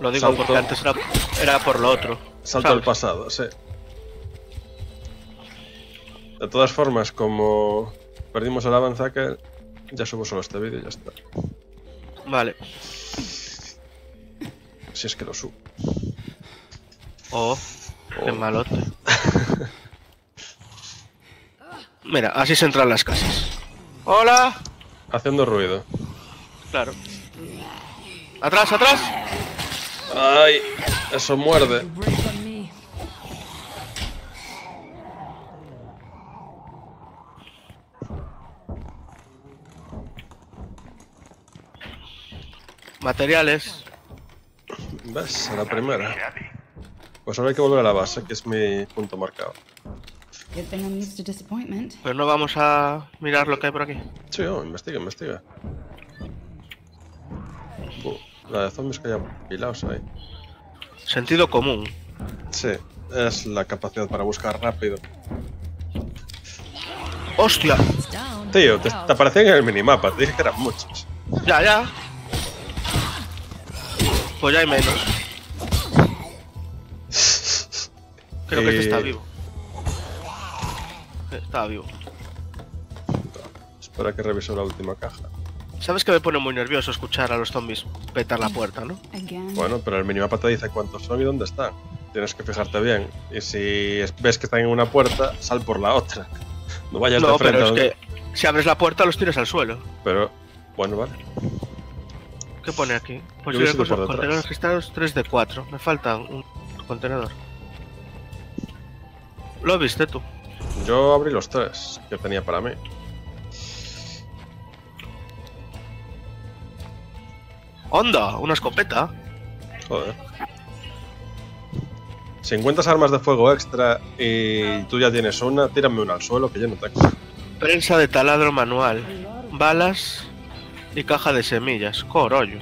Lo digo Salto. porque antes era, era por lo otro. Salto ¿sabes? al pasado, sí. De todas formas, como perdimos el avance aquel, ya subo solo este vídeo y ya está. Vale. Si es que lo subo. Oh, qué Oh. malote. Mira, así se entran las casas. ¡Hola! Haciendo ruido. Claro. ¡Atrás, atrás! ¡Ay! Eso muerde. Materiales. ¿Ves? A la primera. Pues ahora hay que volver a la base, que es mi punto marcado. Pero no vamos a mirar lo que hay por aquí. Sí, oh, investiga, investiga. Bu, la de zombies que hay apilados ahí. Sentido común. Sí, es la capacidad para buscar rápido. ¡Hostia! Tío, te, te aparecían en el minimapa, te dije que eran muchos. Ya, ya. Pues ya hay menos. Creo que este está vivo. Está vivo. Espera que reviso la última caja. ¿Sabes que me pone muy nervioso escuchar a los zombies petar la puerta, no? Again. Bueno, pero el minimapa te dice cuántos son y dónde están. Tienes que fijarte bien. Y si es- ves que están en una puerta, sal por la otra. No vayas No, de frente. pero es que si abres la puerta los tiras al suelo. Pero, bueno, vale. ¿Qué pone aquí? Pues por detrás. contenedores registrados 3 de 4. Me falta un contenedor. ¿Lo viste tú? Yo abrí los tres que tenía para mí. ¡Onda! Una escopeta. Joder. Si encuentras armas de fuego extra y tú ya tienes una, tírame una al suelo que yo no tengo. Prensa de taladro manual. Balas y caja de semillas. Corollo.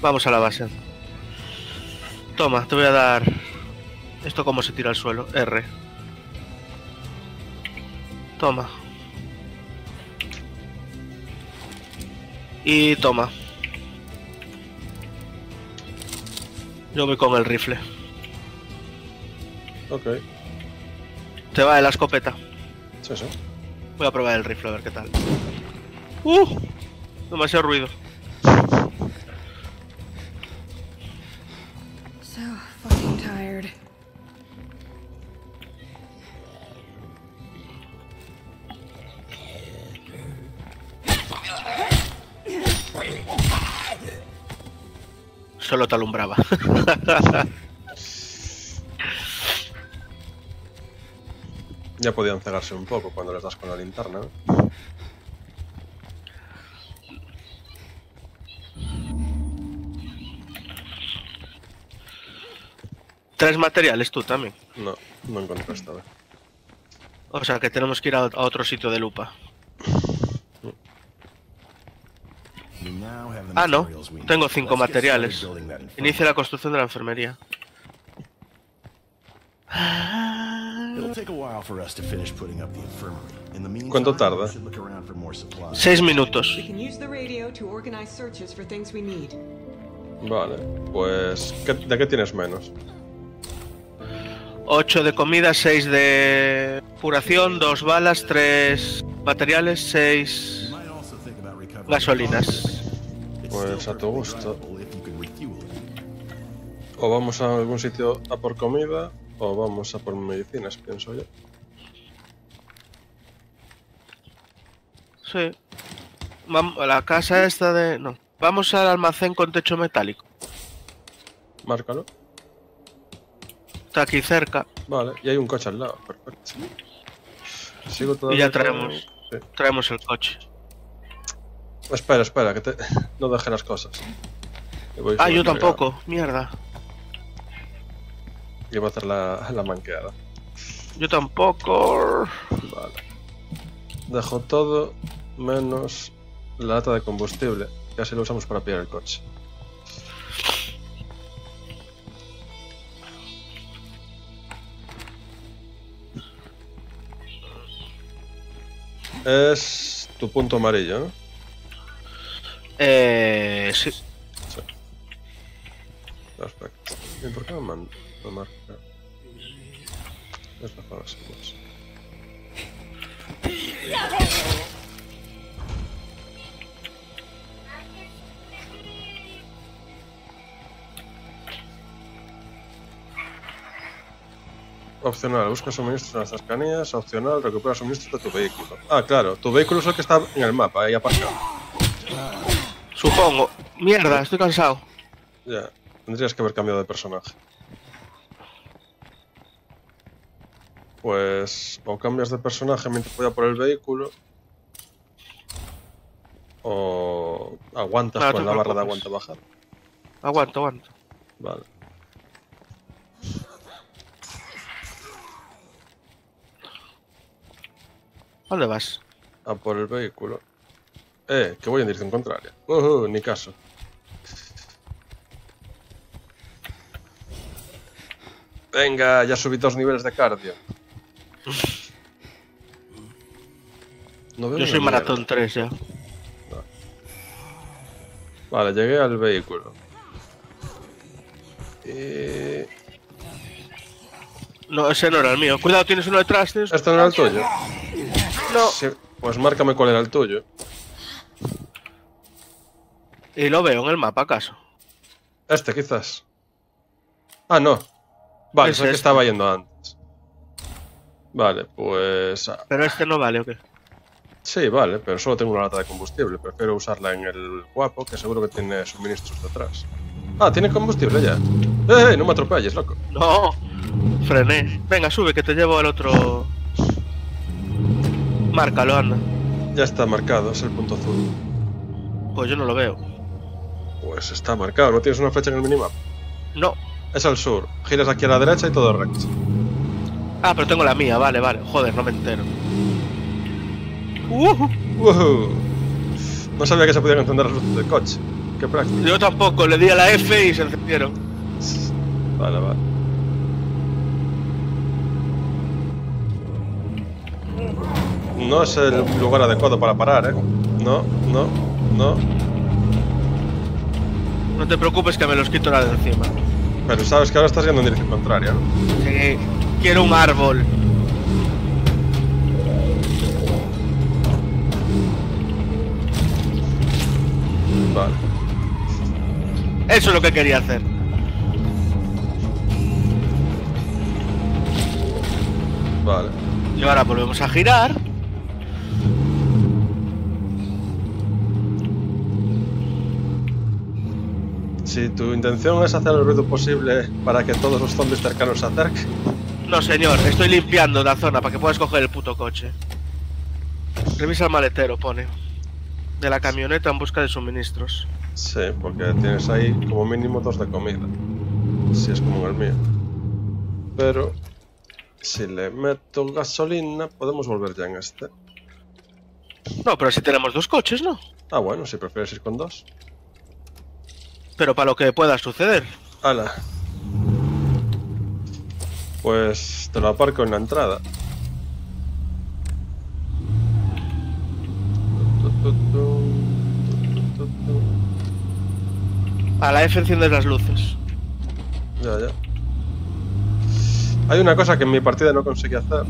Vamos a la base. Toma, te voy a dar. ¿Esto cómo se tira al suelo? R. Toma. Y toma. Yo voy con el rifle. Ok, Te va de la escopeta. sí, sí. Voy a probar el rifle a ver qué tal. ¡Uh! Demasiado ruido. Solo te alumbraba. Ya podían cegarse un poco cuando les das con la linterna. ¿no? Tres materiales tú también. No, no encontré esta vez. O sea que tenemos que ir a otro sitio de lupa. Ah, no. Tengo cinco materiales. Inicia la construcción de la enfermería. ¿Cuánto tarda? Seis minutos. Vale, pues ¿qué- ¿de qué tienes menos? Ocho de comida, seis de curación, dos balas, tres materiales, seis gasolinas. A tu gusto. O vamos a algún sitio a por comida o vamos a por medicinas, pienso yo. Sí. Vam- la casa esta de... No. Vamos al almacén con techo metálico. Márcalo. Está aquí cerca. Vale, y hay un coche al lado, perfecto. Sigo Y todavía ya traemos. Sí. Traemos el coche. Espera, espera, que te... no deje las cosas. Ah, yo tampoco. Mierda. Y voy a hacer la, la manqueada. Yo tampoco. Vale. Dejo todo menos la lata de combustible, que así lo usamos para pillar el coche. Es tu punto amarillo, ¿no? Eh, sí. Perfecto. ¿Y por qué me manda? Me marca. Es zona sin más. Opcional, busca suministros en las cercanías. Opcional, recupera suministros de tu vehículo. Ah, claro, tu vehículo es el que está en el mapa, ahí aparcado. Supongo. Mierda, estoy cansado. Ya, tendrías que haber cambiado de personaje. Pues o cambias de personaje mientras voy a por el vehículo. O aguantas con la barra de aguanta bajar. Aguanto, aguanto. Vale. ¿Dónde vas? A por el vehículo. Eh, que voy en dirección contraria. Ujú, ni caso. Venga, ya subí dos niveles de cardio. No veo Yo soy. Maratón 3 ya. Vale, llegué al vehículo. Y... No, ese no era el mío. Cuidado, tienes uno detrás. Tienes... ¿Este no era el tuyo? No. Sí, pues márcame cuál era el tuyo. Y lo veo en el mapa, ¿acaso? Este, quizás. Ah, no. Vale, Es es el que este. estaba yendo antes. Vale, pues... ah, Pero este no vale, ¿o qué? Sí, vale, pero solo tengo una lata de combustible. Prefiero usarla en el guapo, que seguro que tiene suministros detrás. Ah, tiene combustible ya. ¡Eh, no me atropelles, loco! No. Frené. Venga, sube, que te llevo al otro... Márcalo, anda. Ya está marcado, es el punto azul. Pues yo no lo veo. Pues está marcado, ¿no tienes una flecha en el minimap? No. Es al sur. Giras aquí a la derecha y todo recto. Ah, pero tengo la mía, vale, vale. Joder, no me entero. Uh, ¡Woohoo! No sabía que se podían encender las luces del coche. Qué práctico. yo tampoco, le di a la F y se encendieron. Vale, vale. No es el lugar adecuado para parar, ¿eh? No, no, no. No te preocupes que me los quito la de encima. Pero sabes que ahora estás yendo en dirección contraria, ¿no? Sí, quiero un árbol. Vale. Eso es lo que quería hacer. Vale. Y ahora volvemos a girar. Si tu intención es hacer el ruido posible para que todos los zombies cercanos se acerquen, No, señor, estoy limpiando la zona para que puedas coger el puto coche. Revisa el maletero, pone. De la camioneta en busca de suministros. sí, porque tienes ahí como mínimo dos de comida. Si es como el mío. Pero si le meto gasolina, podemos volver ya en este. No, pero si tenemos dos coches, ¿no? Ah, bueno, si prefieres ir con dos. Pero para lo que pueda suceder. Ala. Pues te lo aparco en la entrada. A la F enciendes las luces. Ya, ya. Hay una cosa que en mi partida no conseguí hacer.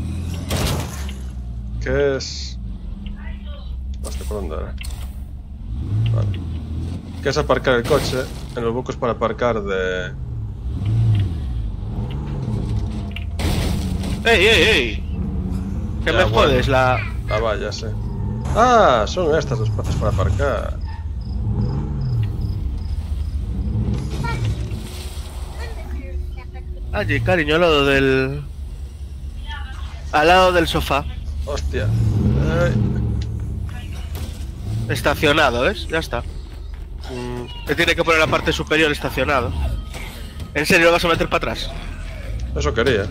Que es... Hasta por dónde era. Vale. Que es aparcar el coche en los bucos para aparcar de... ¡Ey, ey, ey! Ya, me bueno. jodes la. Ah, vaya, sí. Ah, son estas los espacios para aparcar. Allí, cariño, al lado del. Al lado del sofá. Hostia. Ay. Estacionado, ¿ves? Ya está. Te tiene que poner la parte superior estacionado. ¿En serio lo vas a meter para atrás? eso quería.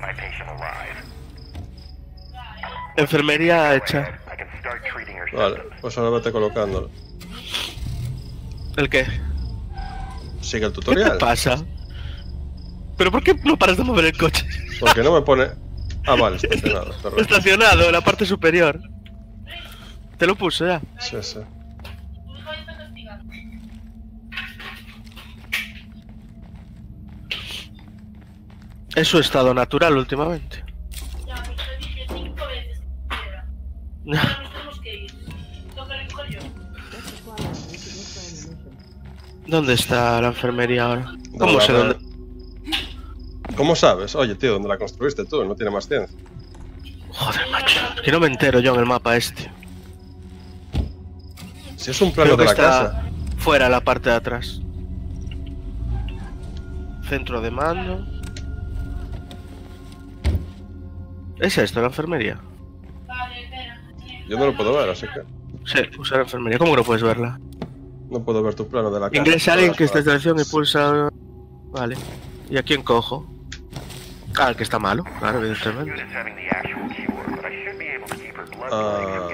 Patient alive. Enfermería hecha. Vale, pues ahora vete colocándolo. ¿El qué? Sigue el ¿Qué te tutorial. pasa? ¿Pero por qué no paras de mover el coche? Porque no me pone... Ah, vale, estacionado. Estacionado en la parte superior te lo puse ya. Sí, sí. Es su estado natural últimamente. Ya, pues te dije cinco veces. Que ¿Dónde está la enfermería ahora? ¿Cómo sé dónde? ¿Cómo sabes? Oye, tío, ¿dónde la construiste tú? No tiene más ciencia. Joder, macho. Es Que no me entero yo en el mapa este. Si es un plano Creo de la está casa. fuera la parte de atrás. Centro de mando. ¿Es esto la enfermería? Vale, espera. Yo no lo puedo ver, así que Sí, usar enfermería. ¿Cómo que no puedes verla? no puedo ver tu plano de la casa. Ingresa alguien que Todas esta estación y pulsa. Vale. ¿Y a quién cojo? Ah, el que está malo, claro, evidentemente. Ah.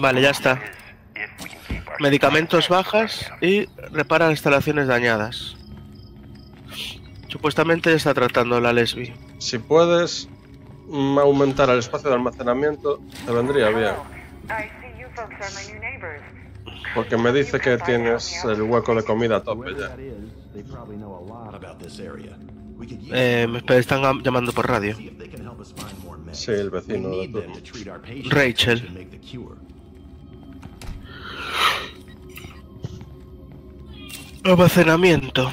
Vale, ya está. Medicamentos bajas y repara instalaciones dañadas. Supuestamente está tratando la lesbi. Si puedes mm, aumentar el espacio de almacenamiento, te vendría bien. Porque me dice que tienes el hueco de comida a tope ya. Eh, me están am- llamando por radio. Sí, el vecino de turno. Rachel. Almacenamiento.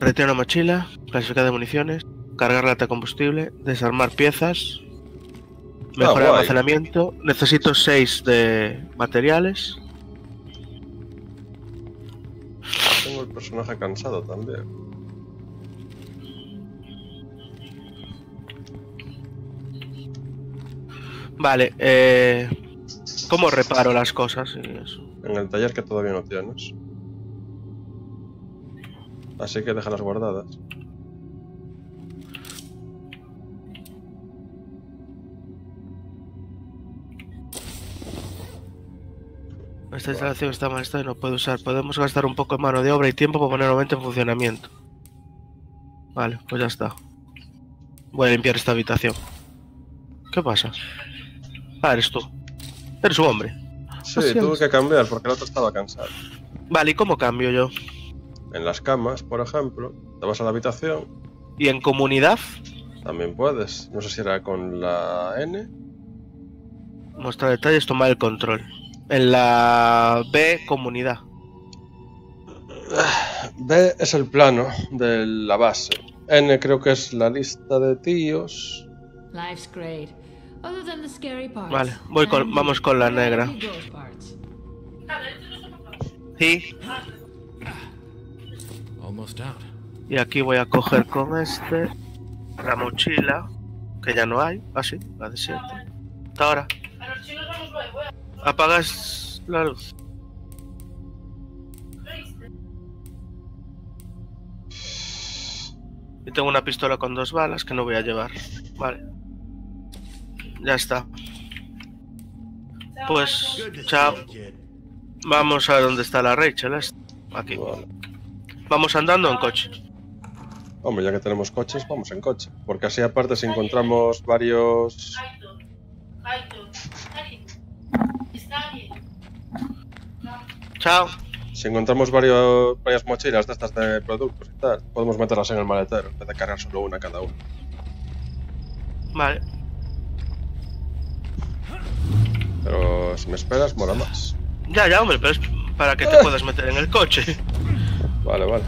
Retirar una mochila, clasificar de municiones, cargar lata de combustible, desarmar piezas, mejorar Ah, almacenamiento. Necesito 6 de materiales. Tengo el personaje cansado también. Vale, eh, ¿cómo reparo las cosas y eso? En el taller que todavía no tienes. Así que déjalas guardadas. Esta instalación está mal y no puede usar. Podemos gastar un poco de mano de obra y tiempo para poner nuevamente en funcionamiento. Vale, pues ya está. Voy a limpiar esta habitación. ¿Qué pasa? Ah, eres tú. Eres un hombre. Sí, tuve que cambiar porque el otro estaba cansado. Vale, ¿y cómo cambio yo? En las camas, por ejemplo, te vas a la habitación, ¿Y en comunidad? también puedes. No sé si era con la N. Mostrar detalles, tomar el control. En la B, comunidad. B es el plano de la base. N creo que es la lista de tíos. Life's great. Other than the scary parts. Vale, voy con- vamos con la negra. out. Y aquí voy a coger con este la mochila, que ya no hay. Ah, sí, la de 7. Hasta ahora. A los chinos vamos luego. Apagas la luz. Y tengo una pistola con dos balas que no voy a llevar. Vale. Ya está. Pues, chao. Vamos a ver dónde está la Rachel. Aquí. Vale. Vamos andando en coche. Hombre, ya que tenemos coches, vamos en coche. Porque así aparte si encontramos varios... Chao. Si encontramos varios, varias mochilas de estas de productos y tal, podemos meterlas en el maletero en vez de cargar solo una cada una. Vale. Pero si me esperas, mola más. Ya, ya, hombre, pero es para que te puedas meter en el coche. Vale, vale.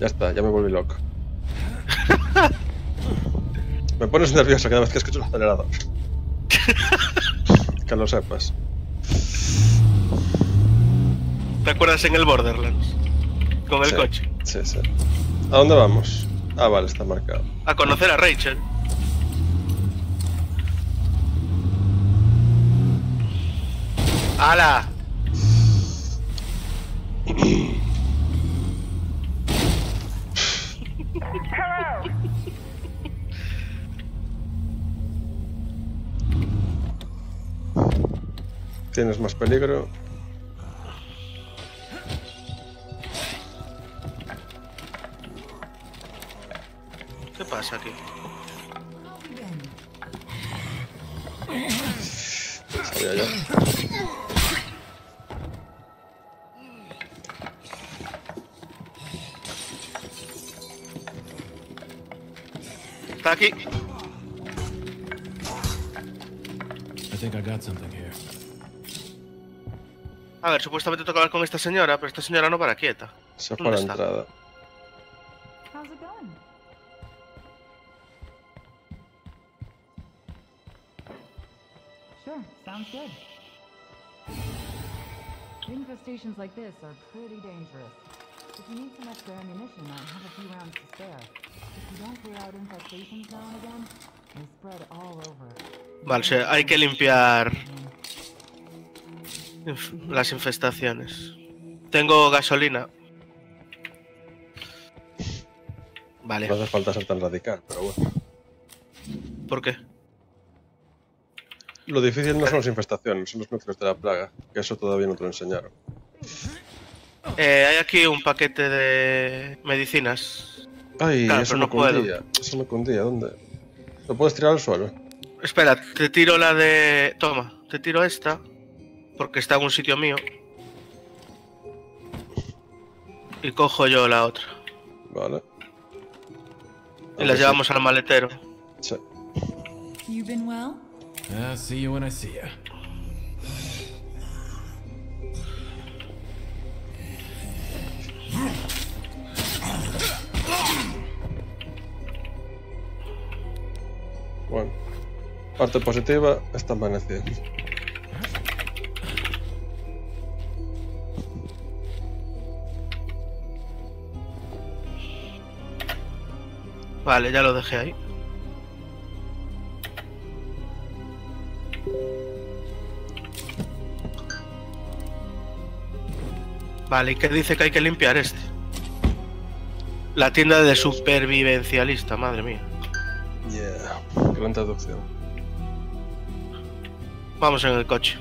Ya está, ya me volví loco. me pones nervioso cada vez que escucho el acelerador. que lo sepas. ¿Te acuerdas en el Borderlands? Con el Sí. coche. Sí, sí. ¿A dónde vamos? Ah, vale, está marcado. A conocer a Rachel. ¡Hala! Tienes más peligro. ¿Qué pasa aquí? Sabía yo. Está aquí. I think I got something here. A ver, supuestamente toca hablar con esta señora, pero esta señora no para quieta. Se fue a la entrada. How's it going? Sure, sounds good. Infestations like this are pretty dangerous. If you need some extra ammunition, I have a few rounds to spare. If you don't clear out infestations now and again, they spread all over. Vale, hay que limpiar las infestaciones. Tengo gasolina. Vale, No hace falta ser tan radical, pero bueno. ¿por qué? Lo difícil no son las infestaciones, son los núcleos de la plaga, que eso todavía no te lo enseñaron. Eh, hay aquí un paquete de medicinas. Ay, Claro, eso no puedo. cundía. Eso me cundía, ¿dónde? ¿Lo puedes tirar al suelo? Espera, te tiro la de... Toma, te tiro esta. Porque está en un sitio mío. Y cojo yo la otra. Vale. Y las llevamos al maletero. Sí. You been well? I'll see you when I see ya. Bueno. Parte positiva, está amaneciendo. Vale, ya lo dejé ahí. Vale, ¿y qué dice que hay que limpiar este? La tienda de supervivencialista, madre mía. Yeah. Gran traducción. Vamos en el coche.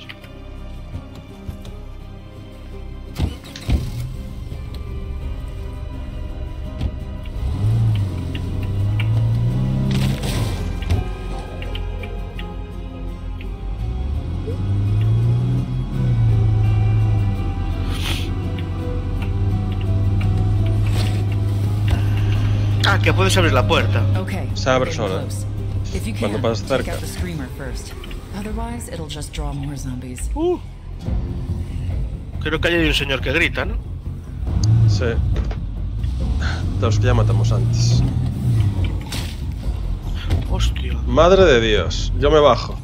Ah, que puedes abrir la puerta. Okay. Se abre sola. Close. If you Cuando can, pasas cerca. out the screamer first. Otherwise, it'll just draw more zombies. Uh. Creo que hay un señor que grita, ¿no? Sí. Los que ya matamos antes. Hostia. Madre de Dios, yo me bajo.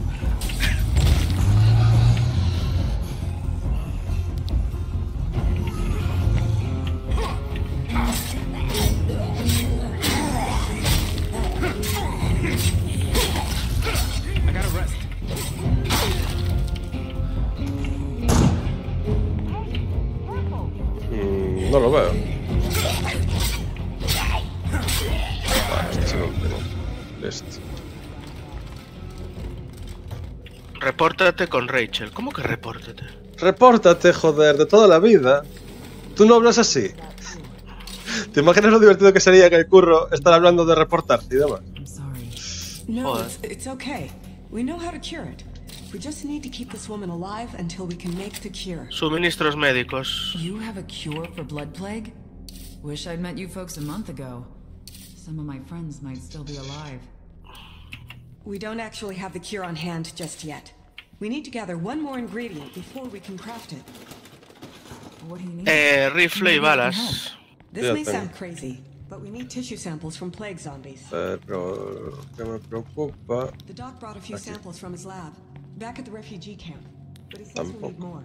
Repórtate con Rachel. ¿Cómo que repórtate? Repórtate, joder, de toda la vida. Tú no hablas así. ¿Te imaginas lo divertido que sería que el curro estar hablando de reportarse y demás? I'm sorry. No, it's, it's okay. We know how to cure it. We just need to keep this woman alive until we can make the cure. Suministros médicos. You have a cure for blood plague? Wish I'd met you folks a month ago. Some of my friends might still be alive. We don't actually have the cure on hand just yet. We need to gather one more ingredient before we can craft it. What do you need? Eh, rifle y Maybe I can balas. This Yeah, may thank sound crazy, but we need tissue samples from plague zombies. Pero que me preocupa. The doc brought a few Aquí. samples from his lab, back at the refugee camp. But he says we need Tampoco. more.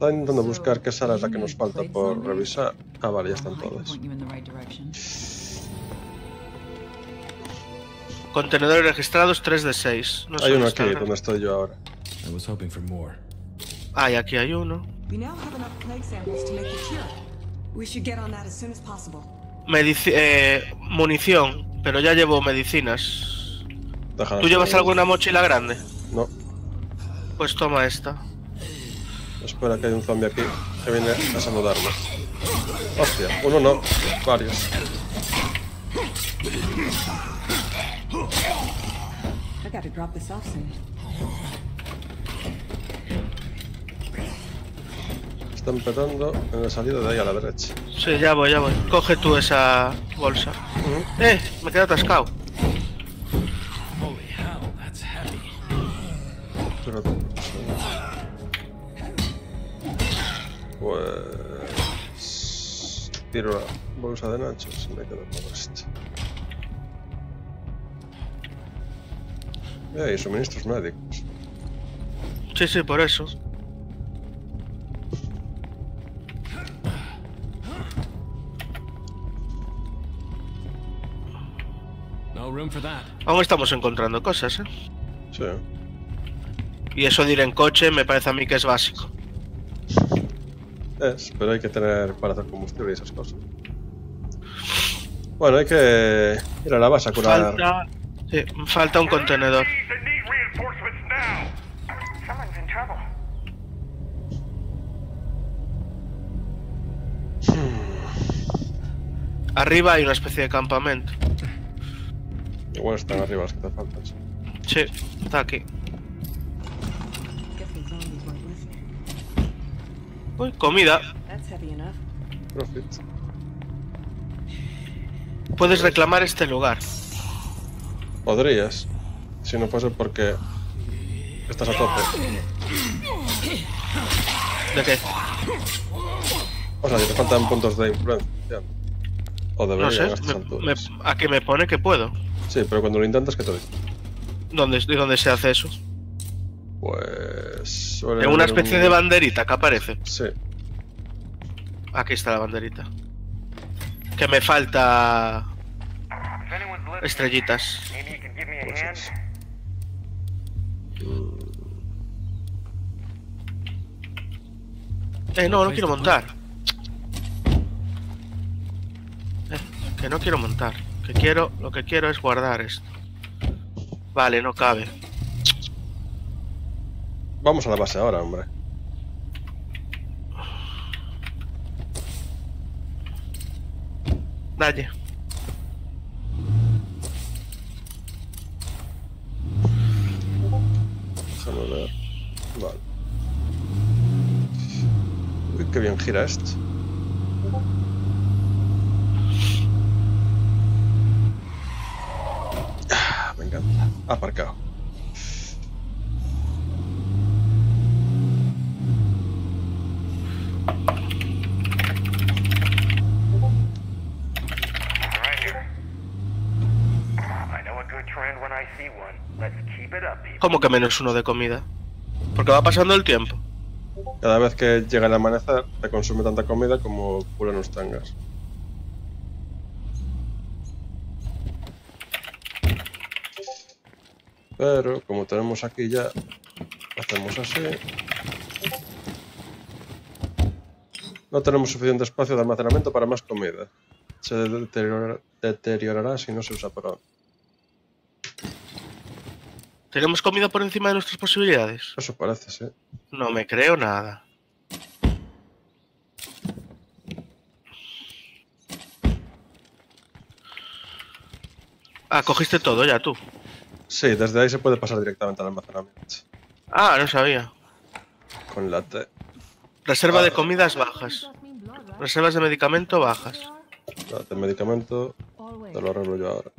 Está intentando buscar qué sala es la que nos falta por revisar. Ah, vale, ya están Well, I can todas. Contenedores registrados 3 de 6. No sé Hay uno aquí, donde estoy yo ahora. Ah, y aquí hay uno. Medici- eh, munición, pero ya llevo medicinas. Déjala ¿Tú llevas alguna mochila grande? No, Pues toma esta. espera que hay un zombie aquí que viene a saludarme. Hostia, uno no, varios. I gotta drop this off soon. Está empezando en la salida de ahí a la derecha. Sí, ya voy, ya voy. Coge tú esa bolsa. Eh, me quedo atascado. Espérate. Pues... Tiro la bolsa de nachos y me quedo con esto. Eh, y suministros médicos. Sí, sí, por eso. No room for that. Aún estamos encontrando cosas, ¿eh? Sí. Y eso de ir en coche me parece a mí que es básico. Es, pero hay que tener para hacer combustible y esas cosas. Bueno, hay que ir a la base a curar. Falta... Sí, falta un contenedor. Trouble. Arriba hay una especie de campamento. Igual están arriba las que te faltan. sí. Sí, está aquí. Uy, comida. Profit. Puedes reclamar este lugar. Podrías. Si no fuese porque estás a tope. ¿De qué? O sea, que te faltan puntos de influencia. O No deberían sé. a estas me- alturas. me- a que me pone que puedo. Sí, pero cuando lo intentas, ¿qué te dice? ¿Dónde, ¿De dónde se hace eso? Pues. En una especie un- de banderita que aparece. Sí. Aquí está la banderita. Que me falta estrellitas. Eh, no, no quiero montar. Eh, que no quiero montar. Que quiero, lo que quiero es guardar esto. Vale, no cabe. Vamos a la base ahora, hombre. Dalle. Déjame ver. Vale. Uy, qué bien gira esto. Ah, Me encanta. Aparcado. ¿Cómo que menos uno de comida? Porque va pasando el tiempo. Cada vez que llega el amanecer, consume tanta comida como curan los tangas. Pero, como tenemos aquí ya, hacemos así. No tenemos suficiente espacio de almacenamiento para más comida. Se deteriora- deteriorará si no se usa pronto. ¿Tenemos comida por encima de nuestras posibilidades? Eso parece, sí. No me creo nada. Ah, cogiste todo ya tú. Sí, desde ahí se puede pasar directamente al almacenamiento. Ah, no sabía. Con la T. Reserva de comidas bajas. Reservas de medicamento bajas. La T medicamento te lo arreglo yo ahora.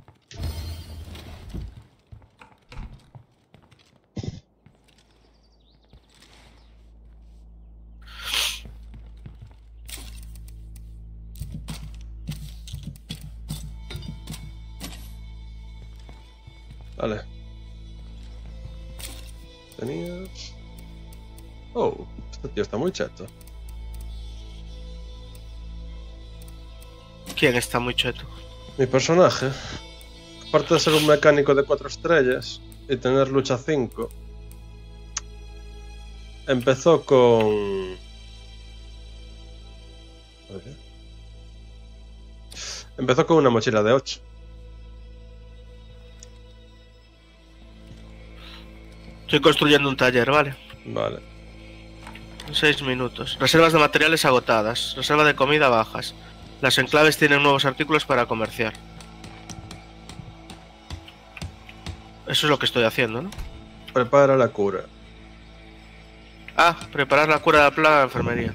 Vale. Tenías... Oh, este tío está muy chato. ¿Quién está muy cheto? Mi personaje, aparte de ser un mecánico de 4 estrellas y tener lucha 5, empezó con... Empezó con una mochila de 8. Estoy construyendo un taller, vale. Vale. Seis minutos. Reservas de materiales agotadas. Reserva de comida bajas. Las enclaves tienen nuevos artículos para comerciar. Eso es lo que estoy haciendo, ¿no? Prepara la cura. Ah, preparar la cura de la plaga de la enfermería.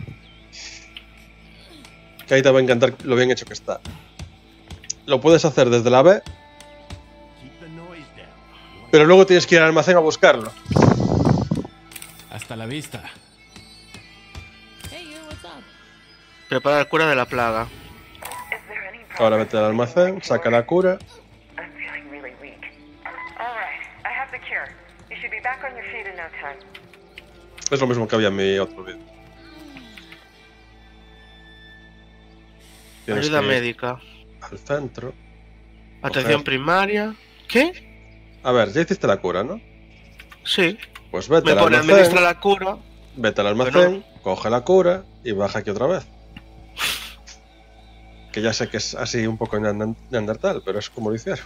Que ahí te va a encantar lo bien hecho que está. lo puedes hacer desde la B, pero luego tienes que ir al almacén a buscarlo. Hasta la vista. Prepara la cura de la plaga. Ahora vete al almacén, saca la cura. I'm feeling really weak. All right, I have the cure. You should be back on your feet in no time. Es lo mismo que había en mi otro vídeo. Ayuda médica. Al centro. Atención Coger- primaria. ¿Qué? A ver, ya hiciste la cura, ¿no? Sí. Pues vete Me al pone almacén. administra la cura. Vete al almacén, coge la cura y baja aquí otra vez. Que ya sé que es así un poco nean- neandertal, pero es como lo hicieron.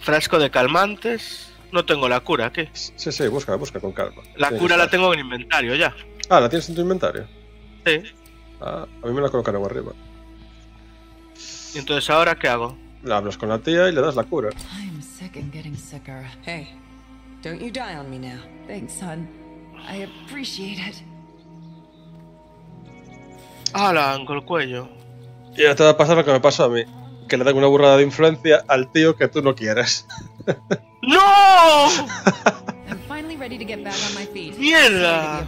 Frasco de calmantes. No tengo la cura, ¿qué? Sí, sí, busca, busca con calma. La cura la tengo en inventario ya. Ah, ¿la tienes en tu inventario? Sí. Ah, a mí me la colocaron arriba. Y entonces, ¿ahora qué hago? La hablas con la tía y le das la cura. I'm sick and getting sicker. Hey, don't you die on me now. Thanks, son. I appreciate it. ¡Hala! Con el cuello. Y ahora te va a pasar lo que me pasó a mí. Que le dan una burrada de influencia al tío que tú no quieres. ¡No! I'm finally ready to get back on my feet. ¡Mierda!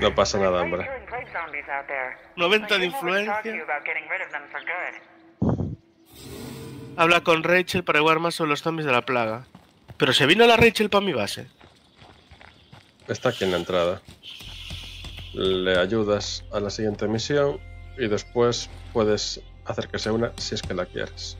No pasa nada, hombre. killing plague zombies out there. 90 de influencia. about getting rid of them for good. Habla con Rachel para igualar más sobre los zombies de la plaga. Pero se vino la Rachel para mi base. Está aquí en la entrada. Le ayudas a la siguiente misión y después puedes hacer que se una si es que la quieres.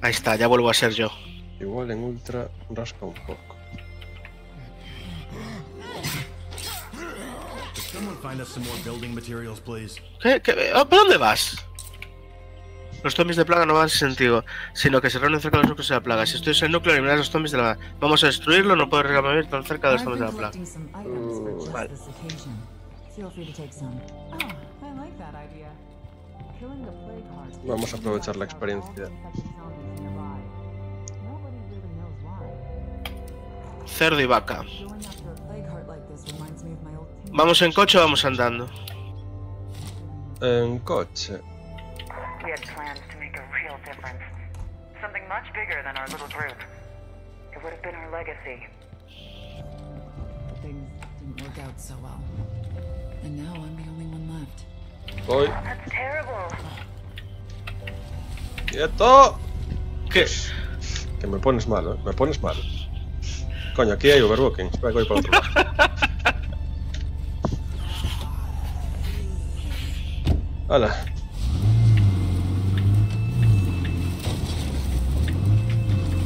Ahí está, ya vuelvo a ser yo. Igual en ultra rasca un poco. Could someone find us some more building materials, please? ¿Qué? ¿Qué? Ah, ¿Por dónde vas? Los zombies de plaga no van sin sentido, sino que se reúnen cerca de los núcleos de la plaga. Si estoy en el núcleo, eliminarás los zombies de la Vamos a destruirlo, no puedo reclamar tan cerca de los zombies de la plaga. just vale. this occasion. Feel free to take some. Oh, Vamos a aprovechar la experiencia. My old team. ¿Vamos en coche o vamos andando? En coche. We had plans to make a real difference. Something much bigger than our little group. It would have been our legacy. Things didn't work out so well. And now I'm the only one left. Voy. That's terrible. ¡Quieto! ¿Qué? Que me pones malo, ¿eh? Me pones malo. Coño, aquí hay overbooking. Espera que voy para otro lado.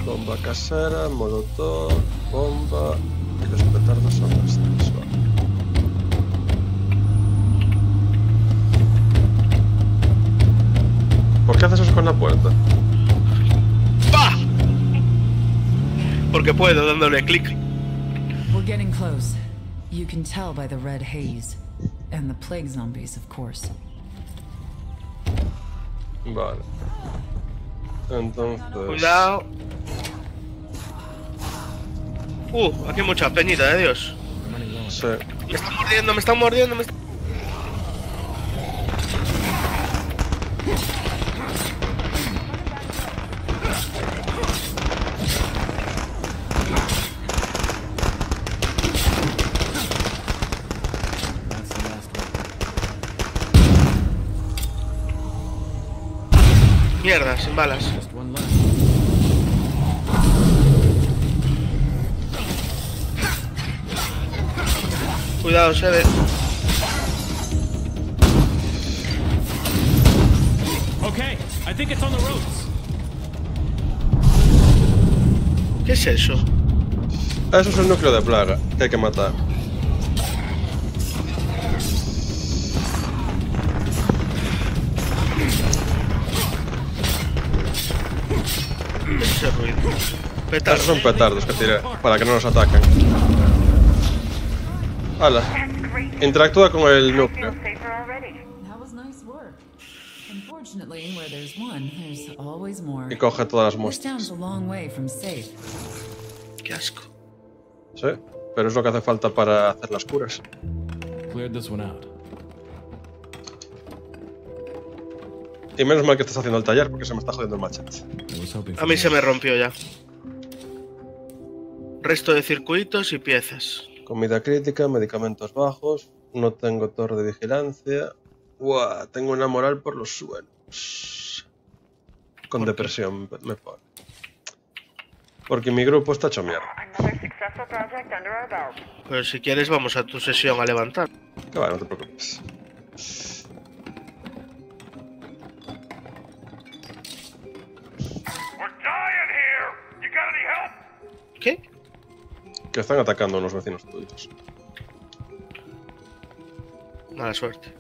Bomba casera, molotov, bomba. Y los petardos son estos. ¿Por qué haces eso con la puerta? Porque puedo, dándole clic. We're getting close. You can tell by the red haze. And the plague zombies, of course. Vale. Entonces. Cuidado. Uh, aquí hay mucha peñita, de Dios. Sí. Me están mordiendo, me están mordiendo, me están... balas. Just one left. Cuidado, se ve. Okay, I think it's on the ropes. ¿Qué es eso? Eso es el núcleo de plaga que hay que matar. Esos son petardos que tiré para que no nos ataquen. Hala. Interactúa con el núcleo. Safer already. That was nice work. Unfortunately, Fortunately, where there's one, there's always more. Y coge todas las This muestras. town's a long way from safe. Qué asco. Sí, pero es lo que hace falta para hacer las curas. Cleared this one out. Y menos mal que estás haciendo el taller porque se me está jodiendo el machete. A mí se me rompió ya. Resto de circuitos y piezas. Comida crítica, medicamentos bajos, no tengo torre de vigilancia. Buah, tengo una moral por los suelos. Con depresión me pone. Porque mi grupo está hecho mierda. Pero si quieres vamos a tu sesión a levantar. Que va, no te preocupes. ¿Qué? Que están atacando a unos vecinos tuyos. Mala suerte.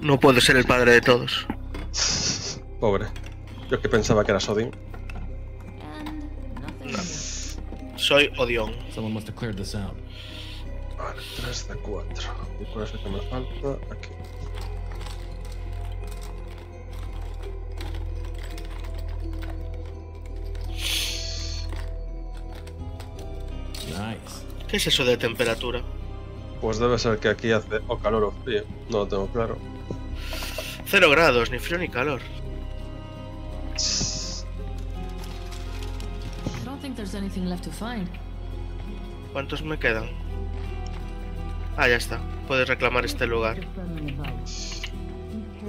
No puedo ser el padre de todos. Pobre. Yo que pensaba que era Sodin. Soy Odión. Someone must have cleared this out. Vale, 3 de 4. ¿Y cuál es el que me falta? Aquí. Nice. ¿Qué es eso de temperatura? Pues debe ser que aquí hace o calor o frío. No lo tengo claro. Cero grados, ni frío ni calor. ¿Cuántos me quedan? Ah, ya está. Puedes reclamar este lugar.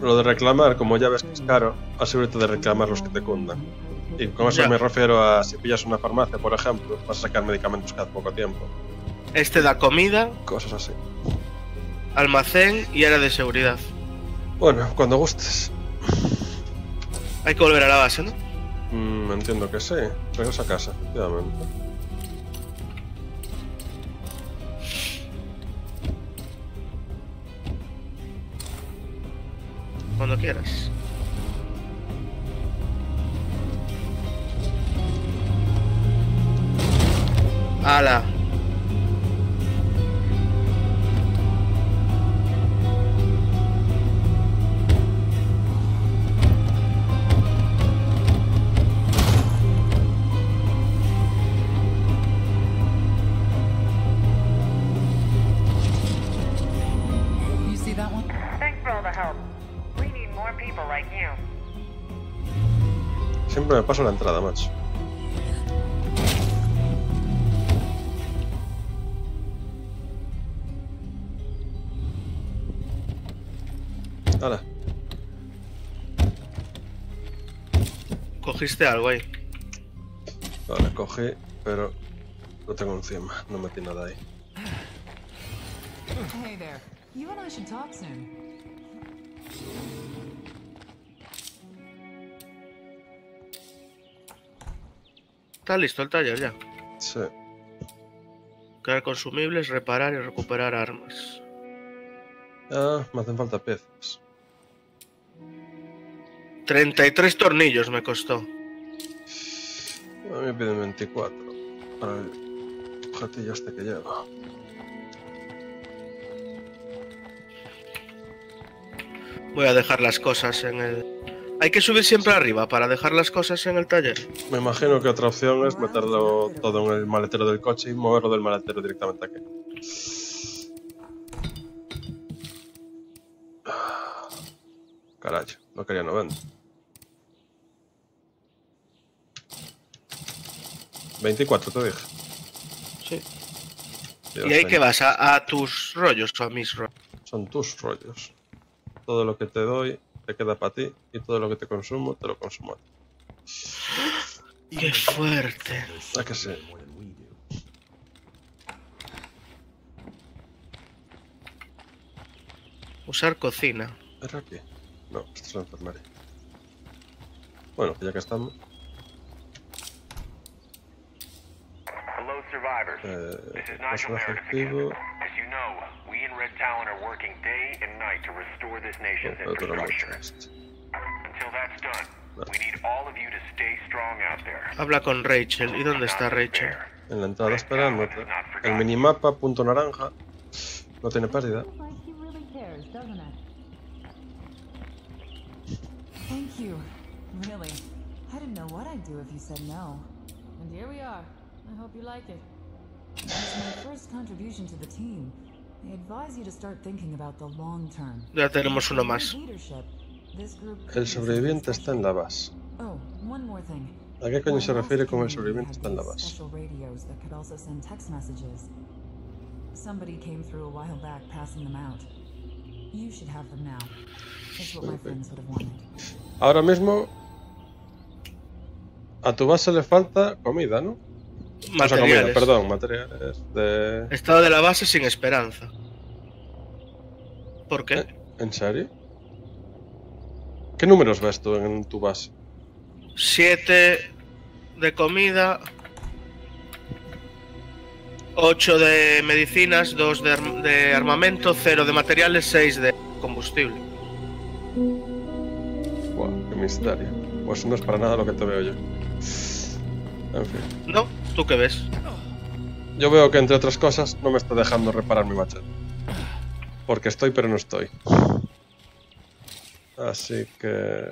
Lo de reclamar, como ya ves que es caro, asegúrate de reclamar los que te cundan. Y con eso Ya. me refiero a si pillas una farmacia, por ejemplo, vas a sacar medicamentos cada poco tiempo. Este da comida, Cosas así. almacén y área de seguridad. Bueno, cuando gustes. Hay que volver a la base, ¿no? Mm, entiendo que sí. Regresa a casa, efectivamente. Cuando quieras. ¡Hala! Paso la entrada, macho. Hala, Cogiste algo ahí. vale, cogí, pero lo tengo encima. No metí nada ahí. Hey there. You and I should talk soon. Está listo el taller ya. Sí. Crear consumibles, reparar y recuperar armas. Ah, me hacen falta piezas. 33 tornillos me costó. A mí me piden 24. Para el objetillo este que lleva. Voy a dejar las cosas en el... Hay que subir siempre arriba para dejar las cosas en el taller. Me imagino que otra opción es meterlo todo en el maletero del coche y moverlo del maletero directamente aquí. Carajo, no quería 90. 24, te dije. Sí. Dios ¿Y ahí que vas? ¿A, a tus rollos o a mis rollos? Son tus rollos. Todo lo que te doy te queda para ti y todo lo que te consumo te lo consumo a ti. ¡Qué fuerte! ¿A que sí? Usar cocina. ¿Era aquí? No, esto es la enfermería. Bueno, ya que estamos. Survivors. Eh, This is Nigel personaje Meredith again. As you know, we in Red Talon are working day and night to restore this nation's Oh, infrastructure. Until that's done, we need all of you to stay strong out there. Habla con Rachel. ¿Y dónde está Rachel? En la entrada esperándote. El minimapa, punto naranja. No tiene pérdida. Like he really cares, doesn't it? Thank you. Really. I didn't know what I'd do if you said no. And here we are. I hope you like it. As my first contribution to the team, I advise you to start thinking about the long term. Ya tenemos uno más. Leadership. This group could El sobreviviente está en la base. Oh, one more thing. ¿A qué coño se refiere con el sobreviviente está en la base? Special radios that could also send text messages. Somebody came through a while back passing them out. You should have them now. It's what my friends would have wanted. Ahora mismo a tu base le falta comida, ¿no? O sea, comida, Materiales. perdón, materiales de... Estado de la base sin esperanza. ¿Por qué? ¿En serio? ¿Qué números ves tú en tu base? 7 de comida, 8 de medicinas, 2 de, arm- de armamento, 0 de materiales, 6 de combustible. Buah, qué misterio. Pues no es para nada lo que te veo yo. En fin. ¿No? ¿Tú qué ves? Yo veo que entre otras cosas no me está dejando reparar mi machete. Porque estoy pero no estoy. Así que...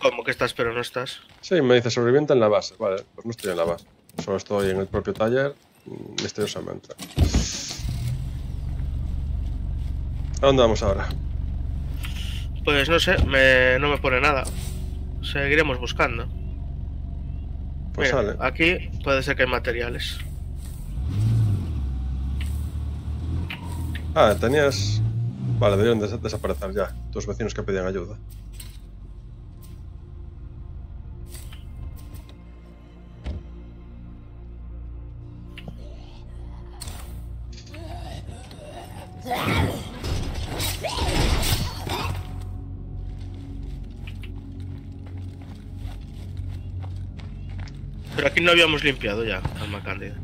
¿Cómo que estás pero no estás? Sí, me dice sobreviviente en la base. Vale, pues no estoy en la base. Solo estoy en el propio taller, mm, misteriosamente. ¿A dónde vamos ahora? Pues no sé, me- no me pone nada. Seguiremos buscando. Pues Mira, sale. aquí puede ser que hay materiales. Ah, tenías... Vale, deberían des- desaparecer ya. Tus vecinos que pedían ayuda. Aquí no habíamos limpiado ya, alma cándida.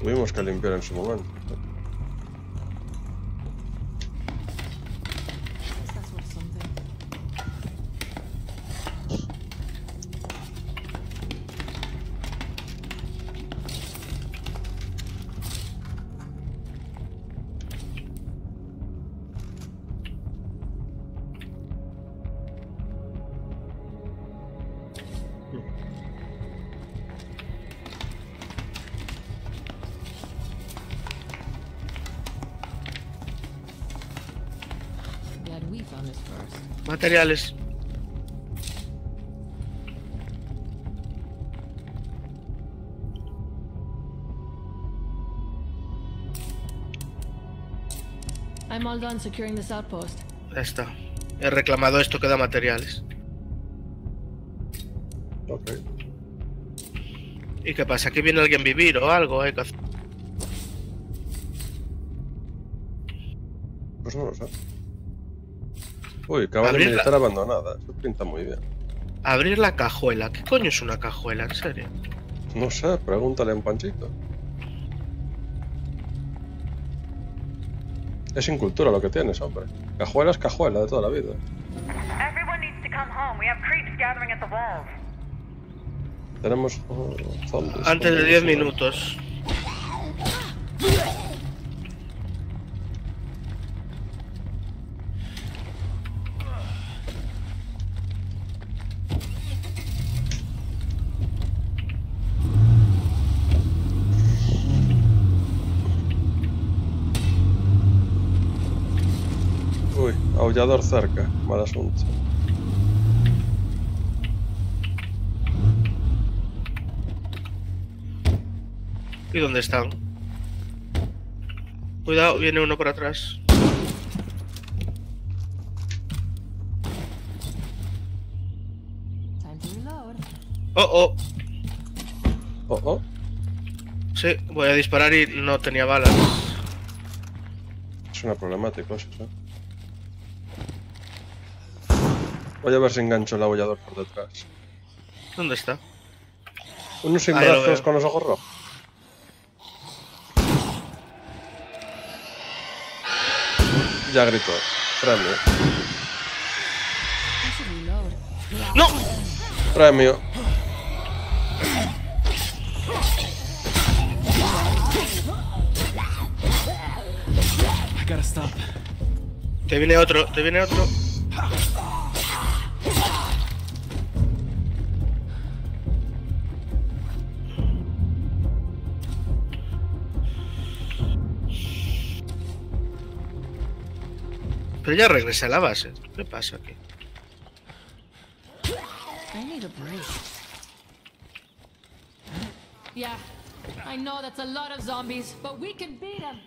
Tuvimos que limpiar en su momento. Materiales. I'm all done securing this outpost. Ya está. He reclamado esto que da materiales. Ok. ¿Y qué pasa? ¿Aquí viene alguien a vivir o algo? Hay que hacer- Pues no lo sé. Uy, cabaña Abrirla. militar abandonada. Eso pinta muy bien. Abrir la cajuela. ¿Qué coño es una cajuela? ¿En serio? No sé, pregúntale a un panchito. Es sin cultura lo que tienes, hombre. Cajuela es cajuela de toda la vida. Tenemos oh, zombies. Antes de zombies, 10 zombies. minutos. Uy, aullador cerca. Mal asunto. ¿Y dónde están? Cuidado, viene uno por atrás. Oh, oh. Oh, oh. Sí, voy a disparar y no tenía balas. Es una problemática eso, ¿eh? Voy a ver si engancho el aullador por detrás. ¿Dónde está? Uno sin Ahí brazos con los ojos rojos. Ya gritó. Premio. ¡No! Premio. Te viene otro, te viene otro. Pero ya regresé a la base. ¿Qué pasa aquí? I need a break. Yeah, I know that's a lot of zombies, but we can beat them.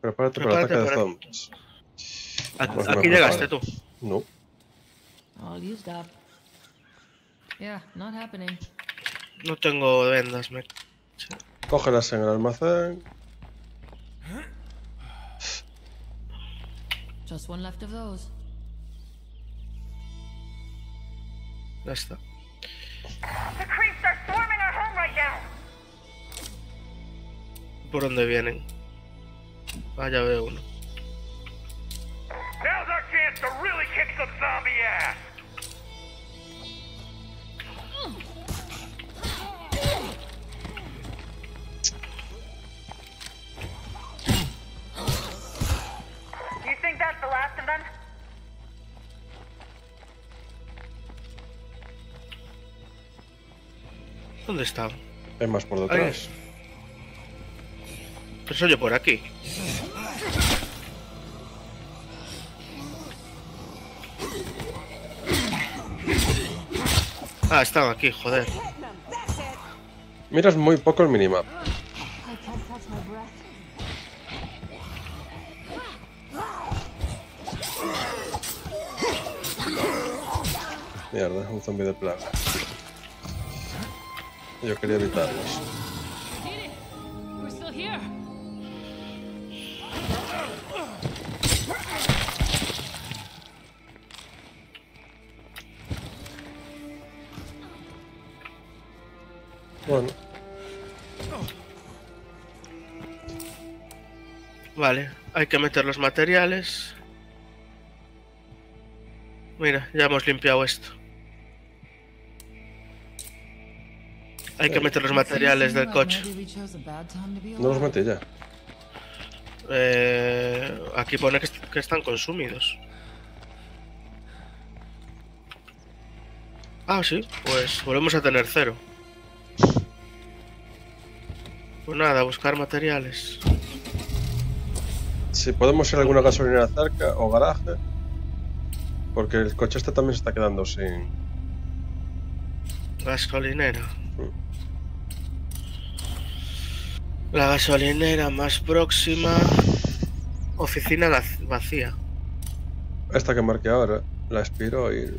Prepárate para el Prepárate ataque de para- zombies. Aquí, Pues llegaste tú. No. All used up. Yeah, not happening. No tengo vendas, me. Cógelas en el almacén. Just one left of those. Ya está. The creeps are swarming our home right now. ¿Por dónde vienen? Ah, ya veo uno. Now's our chance to really kick some zombie ass. That's the last of them? ¿Dónde está? Hay más por detrás. Pues oye, por aquí. Ah, están aquí, joder. Miras muy poco el minimap. Mierda, un zombie de plaga. Yo quería evitarlos. Bueno, Vale, hay que meter los materiales. Mira, ya hemos limpiado esto. Hay que meter los materiales del coche. No los metí ya. Eh, aquí pone que están consumidos. Ah, sí, pues volvemos a tener cero. Pues nada, buscar materiales. Si podemos ir a alguna gasolinera cerca o garaje. Porque el coche este también se está quedando sin. Gasolinera. La gasolinera más próxima. Oficina vac- vacía. Esta que marqué ahora, la expiró y.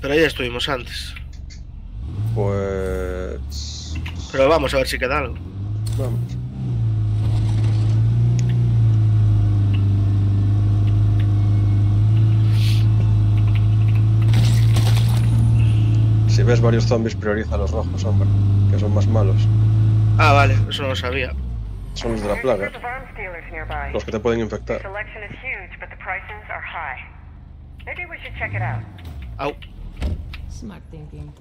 Pero ahí estuvimos antes. Pues. Pero vamos a ver si queda algo. Vamos. Si ves varios zombies, prioriza los rojos, hombre, que son más malos. Ah, vale, eso no lo sabía. Son los de la plaga, los que te pueden infectar. Au. Smart thinking.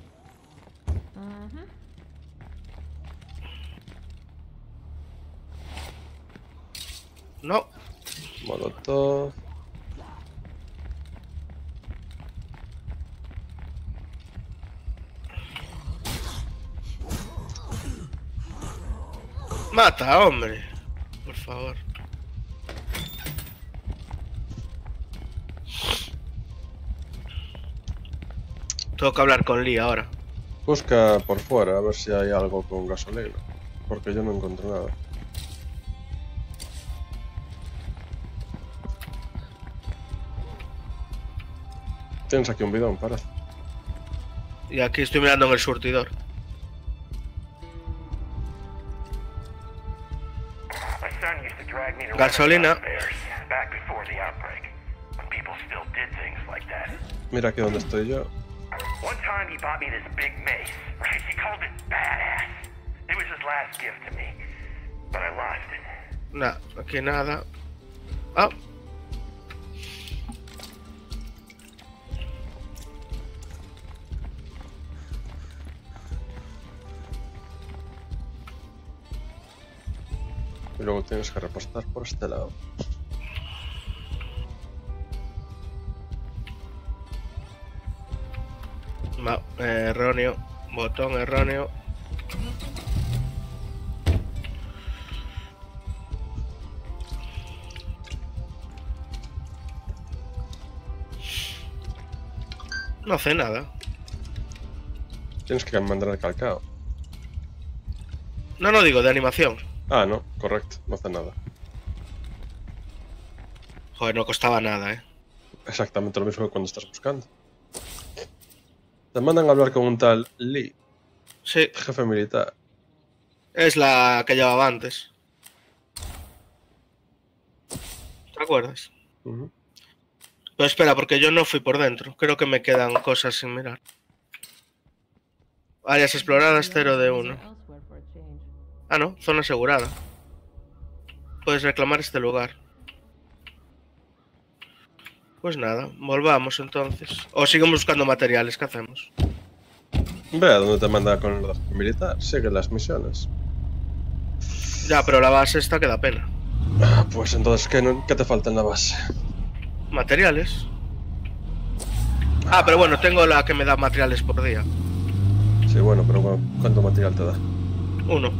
No. Molotov. Mata, hombre. Por favor. Tengo que hablar con Lee ahora. Busca por fuera a ver si hay algo con gasolina, porque yo no encuentro nada. Tienes aquí un bidón, parece. Y aquí estoy mirando en el surtidor. That. Mira aquí donde estoy yo. One time he bought me this big mace, right? He called it badass. It was his last gift to me, but I lost it. Nada, aquí nada. Ah, Y luego tienes que repostar por este lado. Ma- erróneo. Botón erróneo. No hace nada. Tienes que mandar el calcao. No, no digo de animación. Ah, no, correcto, no hace nada. Joder, no costaba nada, eh. Exactamente lo mismo que cuando estás buscando. Te mandan a hablar con un tal Lee, Sí, jefe militar. es la que llevaba antes. ¿Te acuerdas? Ujú. Pero espera, porque yo no fui por dentro. Creo que me quedan cosas sin mirar. Áreas exploradas 0 de 1. Ah, no, zona asegurada. Puedes reclamar este lugar. Pues nada, volvamos entonces. O seguimos buscando materiales, ¿qué hacemos? Ve a dónde te manda con el jefe militar. Sigue las misiones. Ya, pero la base esta que da pena. Ah, pues entonces, ¿qué, no- qué te falta en la base? Materiales. Ah, pero bueno, tengo la que me da materiales por día. Sí, bueno, pero ¿cu- ¿cuánto material te da? Uno.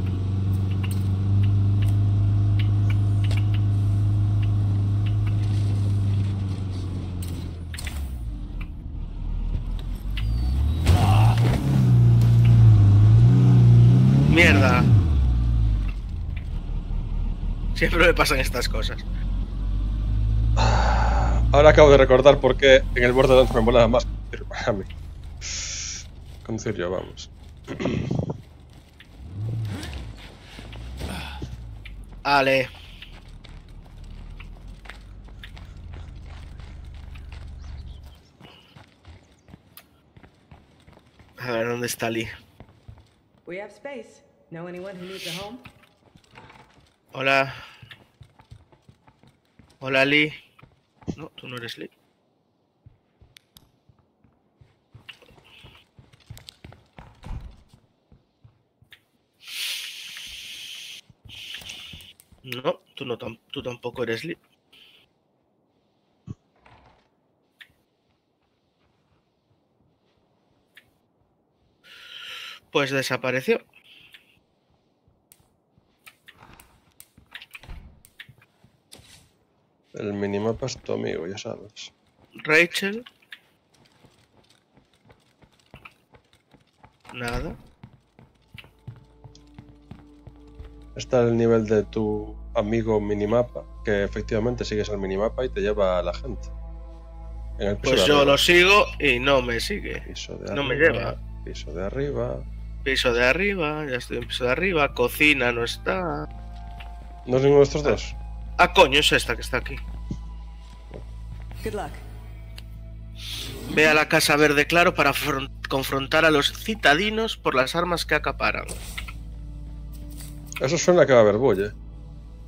Mierda. Siempre me pasan estas cosas. Ahora acabo de recordar por qué en el Borderlands me molaba más conducir a mí. Conducir yo, vamos. Ale. A ver, ¿dónde está Lee? We have space. Know anyone who needs a home? Hola. Hola, Lee. No, tú no eres Lee. No, tú, no tú tampoco eres Lee. Pues desapareció. El minimapa es tu amigo, ya sabes. Rachel. Nada. Está el nivel de tu amigo minimapa, que efectivamente sigues el minimapa y te lleva a la gente. En el piso Pues yo arriba. lo sigo y no me sigue. Piso de no me lleva. Piso de arriba. Piso de arriba, ya estoy en piso de arriba. Cocina no está. ¿No es ninguno de estos dos? Ah, coño, es esta que está aquí. Good luck. Ve a la Casa Verde Claro para confrontar a los citadinos por las armas que acaparan. Eso suena que va a haber bulle.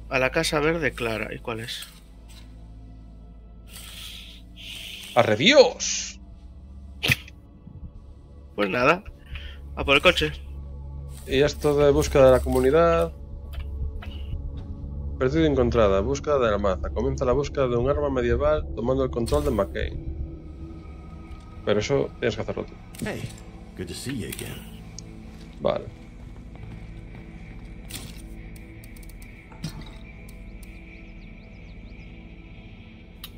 A la Casa Verde Clara. ¿Y cuál es? ¡Arre Dios! Pues nada. A por el coche. Y esto de búsqueda de la comunidad. Perdida y encontrada. Búsqueda de la maza. Comienza la búsqueda de un arma medieval tomando el control de McCain. Pero eso tienes que hacerlo tú. Hey, good to see you again. Vale.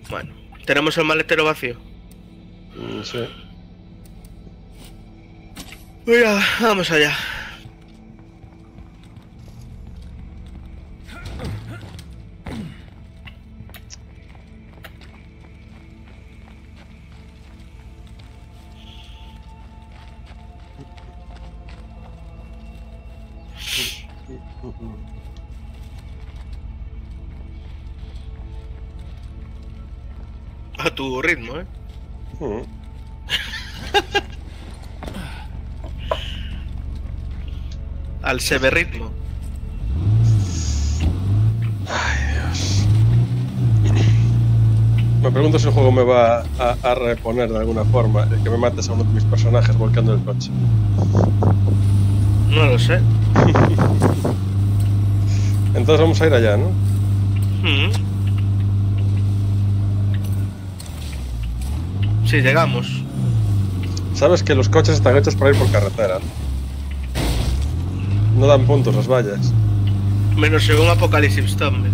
Bueno, tenemos el maletero vacío. Mm, sí. Venga, vamos allá. Severritmo. Me pregunto si el juego me va a, a reponer de alguna forma el que me mates a uno de mis personajes volcando el coche. No lo sé. Entonces vamos a ir allá, ¿no? Mm. Sí, llegamos. Sabes que los coches están hechos para ir por carretera. No dan puntos las vallas. Menos según Apocalipsis Storm.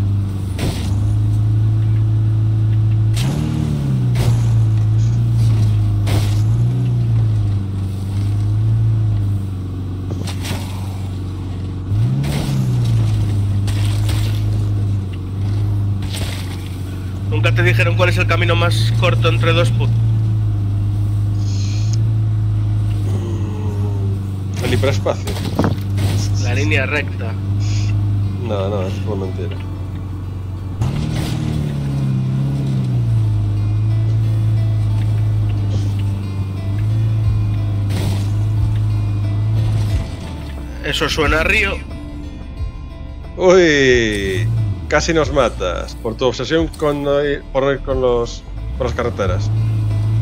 Nunca te dijeron cuál es el camino más corto entre dos puntos. El hiperespacio. Línea recta. No, no, es una mentira. Eso suena a río. Uy, casi nos matas por tu obsesión con por ir con los por las carreteras.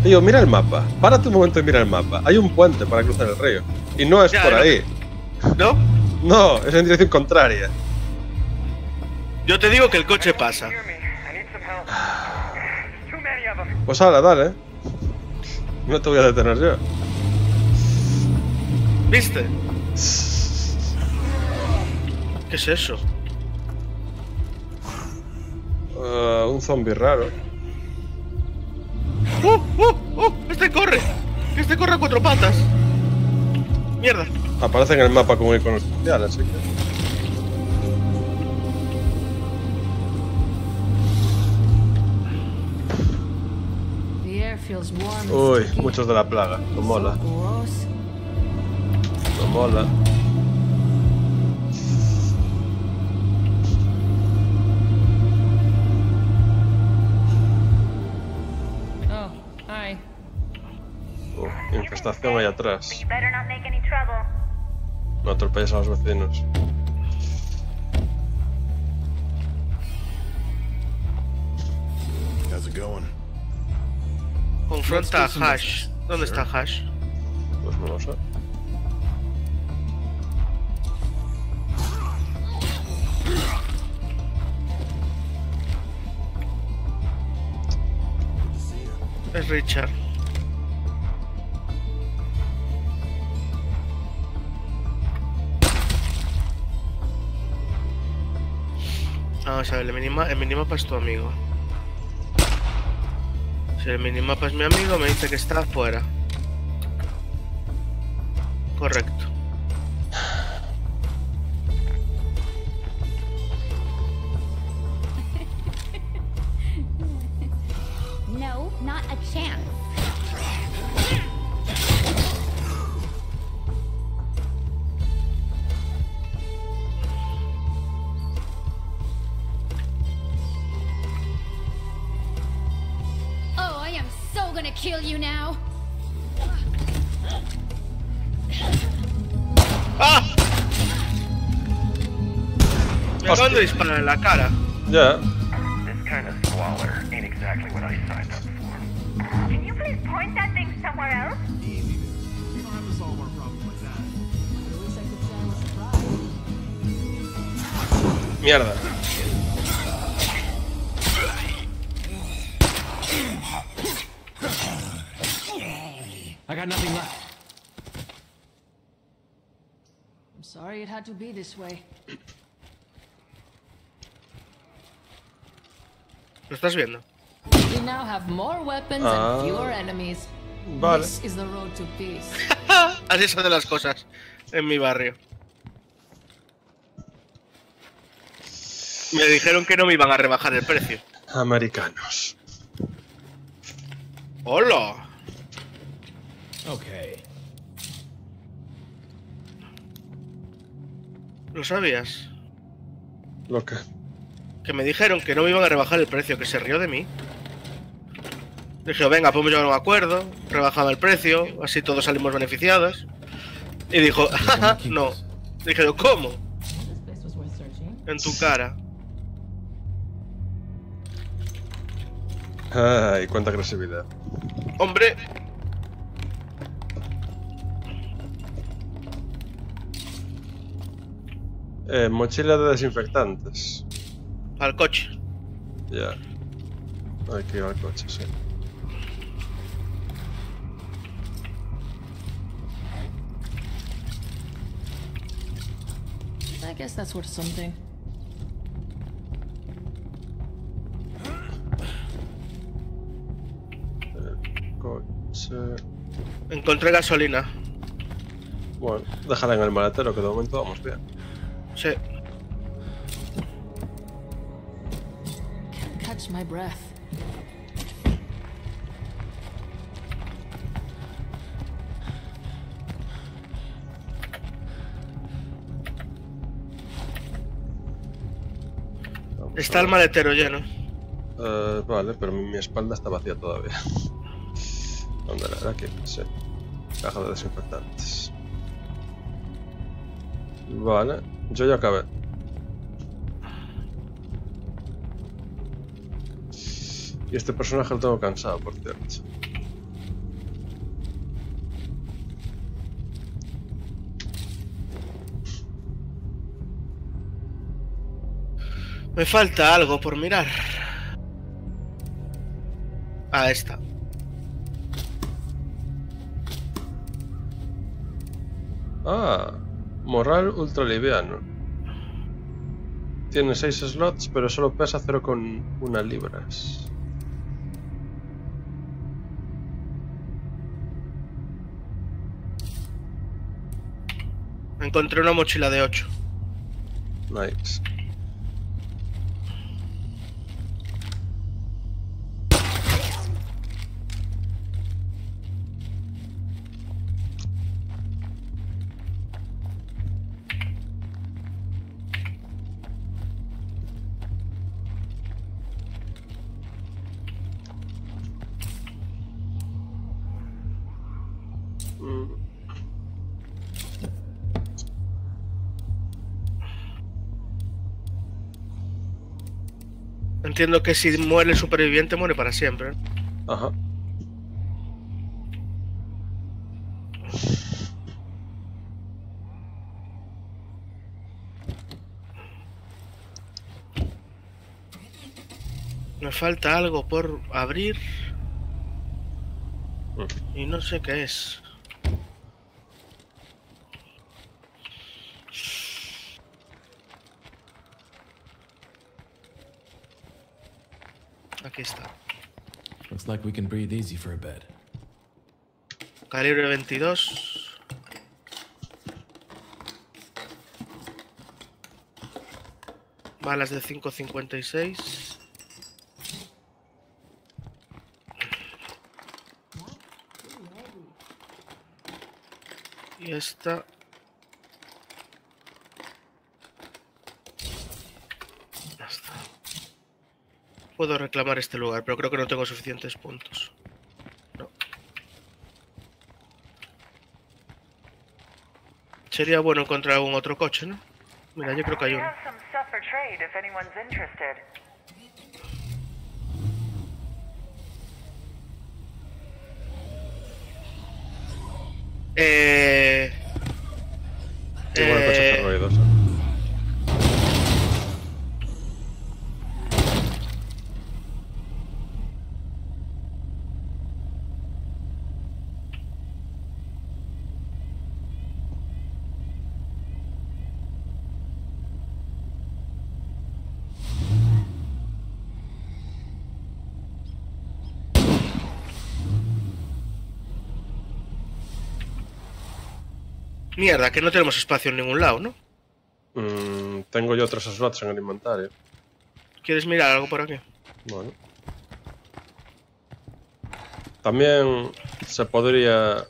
Tío, mira el mapa. Párate un momento y mira el mapa. Hay un puente para cruzar el río. Y no es Ya, por no ahí. ¿No? No, es en dirección contraria. Yo te digo que el coche pasa. Pues ahora, dale. No te voy a detener yo. ¿Viste? ¿Qué es eso? Ah, un zombie raro. ¡Uh, uh, uh! ¡Este corre! ¡Este corre a cuatro patas! ¡Mierda! Aparece en el mapa como icono especial, así que. The air feels warm and Uy, muchos de la plaga. No mola. No mola. Oh, hi. Uh, infestación ahí atrás. No atropelles a los vecinos. How's it going? Confronta a Hash. ¿Dónde está Hash? Pues no lo sé. Es Richard. Vamos a ver, el, minima, el minimapa es tu amigo. Si el minimapa es mi amigo, me dice que está afuera. Correcto. No, not a chance. Kill you now. ¡Ah! Me acaban de disparar en la cara. Ya. This kind of squalor ain't exactly what I signed up for. Can you please point that thing somewhere else? Easy. We don't have to solve our problem like that. I wish I could sound surprised. Mierda. I got nothing left. I'm sorry it had to be this way. ¿Lo estás viendo? We now have more weapons Ah. and fewer enemies. Vale. This is the road to peace. Así son de las cosas en mi barrio. Me dijeron que no me iban a rebajar el precio. Americanos. ¡Hola! Okay. ¿Lo sabías? Lo que. Que me dijeron que no me iban a rebajar el precio, que se rió de mí. Dije, venga, podemos llegar a un acuerdo, rebajaba el precio, así todos salimos beneficiados. Y dijo, "Jaja, no. Dije, ¿cómo? En tu cara. Ay, cuánta agresividad. Hombre, Eh, mochila de desinfectantes. Al coche. Ya. Hay que ir al coche, sí. I guess that's worth something. Coche. Encontré gasolina. Bueno, déjala en el maletero, que de momento vamos bien. Sí. Can't catch my breath. Está el maletero lleno. Eh, vale, pero mi, mi espalda está vacía todavía. ¿Dónde era? Aquí, sí. Caja de desinfectantes. Vale, yo ya acabé. Y este personaje lo tengo cansado, por cierto. Me falta algo por mirar. Ah, esta. Ah, moral ultraliviano. Tiene 6 slots, pero solo pesa 0,1 libras. Encontré una mochila de 8. Nice. Entiendo que si muere el superviviente, muere para siempre. Ajá. Me falta algo por abrir. Mm. Y no sé qué es. Está. Looks like we can breathe easy for a bit. Calibre 22. Balas de 5.56. Y esta... Puedo reclamar este lugar, pero creo que no tengo suficientes puntos. No. Sería bueno encontrar algún otro coche, ¿no? Mira, yo creo que hay uno. have some stuff for trade if anyone's interested. Eh... Igual el coche eh, está ruidoso. Mierda, que no tenemos espacio en ningún lado, ¿no? Mm, tengo yo otros slots en el inventario. ¿Quieres mirar algo por aquí? Bueno. También se podría...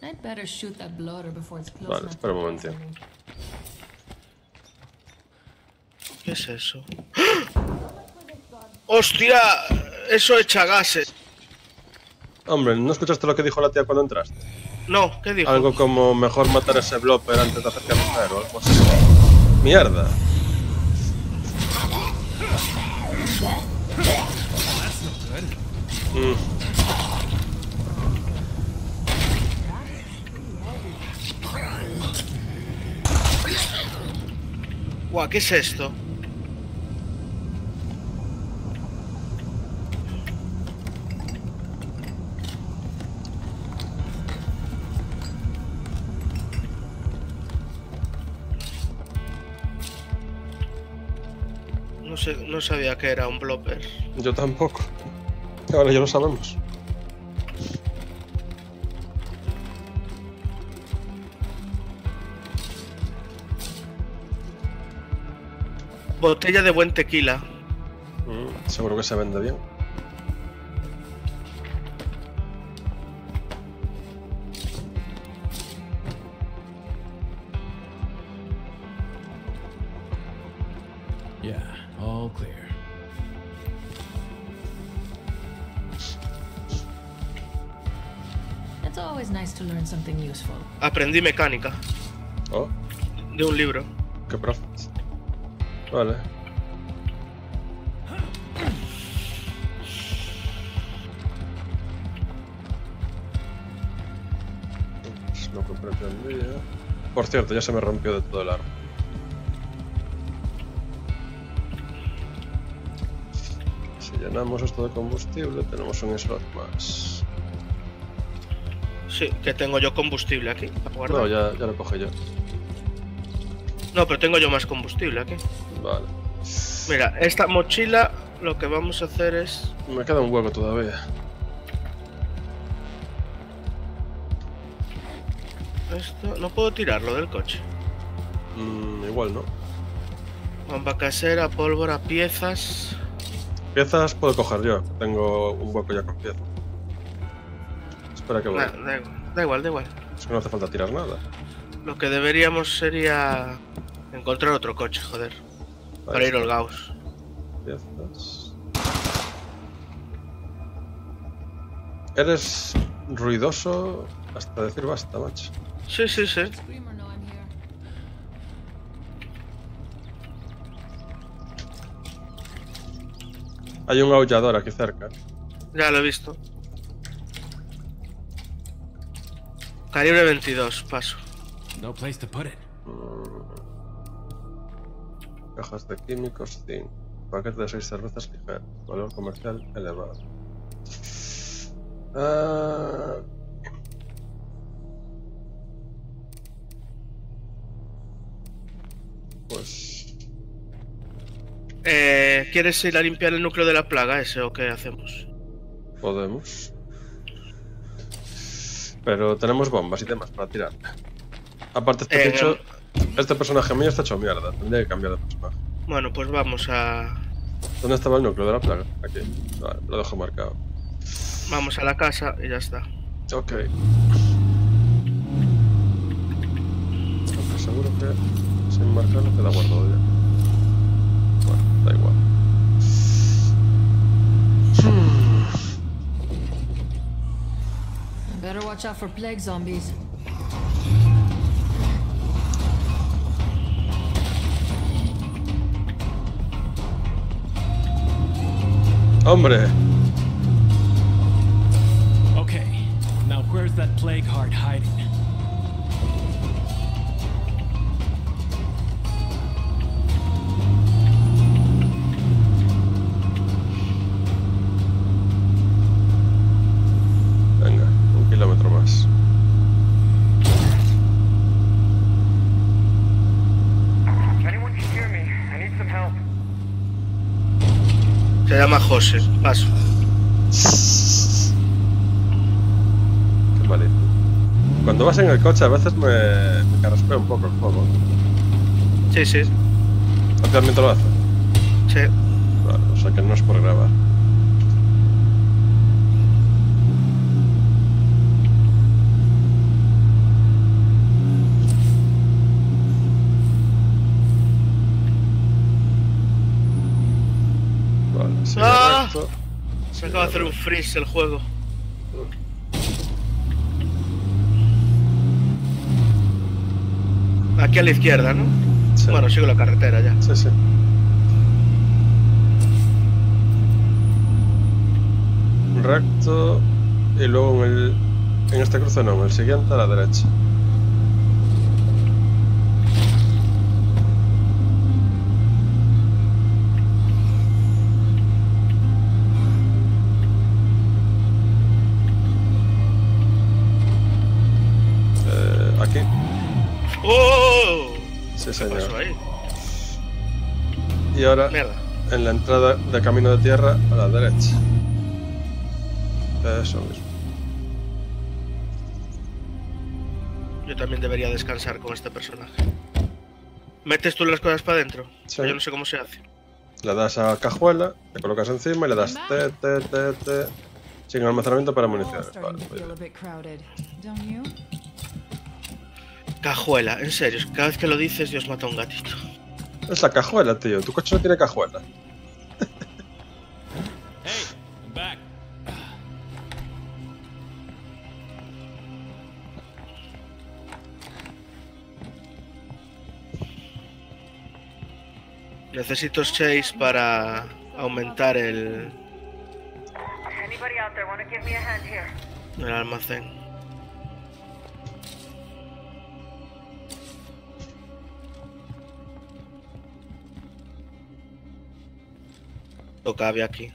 Vale, espera un to momento. ¿Qué es eso? ¡Hostia! Eso echa gases. Hombre, ¿no escuchaste lo que dijo la tía cuando entraste? No, ¿qué dijo? Algo como mejor matar ese blopper antes de hacerte mujer o algo así. Mierda. Mm. Guau, ¿qué es esto? No sabía que era un blopper. Yo tampoco. Ahora ya lo sabemos. Botella de buen tequila. Mm, seguro que se vende bien. Aprendí mecánica Oh, de un libro. qué profit. Vale. Pues lo que pretendía. Por cierto, ya se me rompió de todo el arma. Si llenamos esto de combustible, tenemos un slot más. Sí, que tengo yo combustible aquí. para. No, ya, ya lo coge yo. No, pero tengo yo más combustible aquí. Vale. Mira, esta mochila lo que vamos a hacer es... Me queda un hueco todavía. Esto, no puedo tirarlo del coche. Mm, igual, ¿no? Bomba casera, pólvora, piezas. Piezas puedo coger yo. Tengo un hueco ya con piezas. Espera que voy. Nah, da, igual, da igual, da igual. Es que no hace falta tirar nada. Lo que deberíamos sería encontrar otro coche, joder. Para ir al Gauss. Piezas. Eres ruidoso hasta decir basta, macho. Sí, sí, sí. Hay un aullador aquí cerca. Ya lo he visto. Calibre 22, paso. No place to put it. Cajas de químicos, zinc. Paquete de 6 cervezas ligeras. Valor comercial elevado. Ah, Pues Eh, ¿Quieres ir a limpiar el núcleo de la plaga ese o qué hacemos? podemos. Pero tenemos bombas y demás para tirar. Aparte, este Eh, bicho, este personaje mío está hecho mierda. Tendría que cambiar de personaje. Bueno, pues vamos a... ¿Dónde estaba el núcleo de la plaga? Aquí. Vale, lo dejo marcado. Vamos a la casa y ya está. Ok. Aunque seguro que sin marcarlo queda guardado ya. Bueno, da igual. Better watch out for plague zombies. ¡Hombre! Okay, now where's that plague heart hiding? Vas en el coche a veces me, me carraspea un poco el juego. Sí, sí, ¿A ti también te lo hace? sí. Vale, o sea que no es por grabar. Vale, ¡Ah! Se acaba de hacer un freeze el juego. Aquí a la izquierda, ¿no? Sí. Bueno, sigo la carretera ya. Sí, sí. Recto y luego en, el, en este cruce no, en el siguiente a la derecha. Señor. pasó ahí? Y ahora Mierda. en la entrada del camino de tierra a la derecha. Eso mismo. Yo también debería descansar con este personaje. ¿Metes tú las cosas para adentro? Sí. Yo no sé cómo se hace. Le das a cajuela, le colocas encima y le das T, T, T, T. Sin almacenamiento para municiones. Vale, Cajuela, en serio, cada vez que lo dices, Dios mata a un gatito. Es la cajuela, tío. Tu coche no tiene cajuela. I'm back. Necesito 6 para aumentar el, Anybody out No cabe aquí.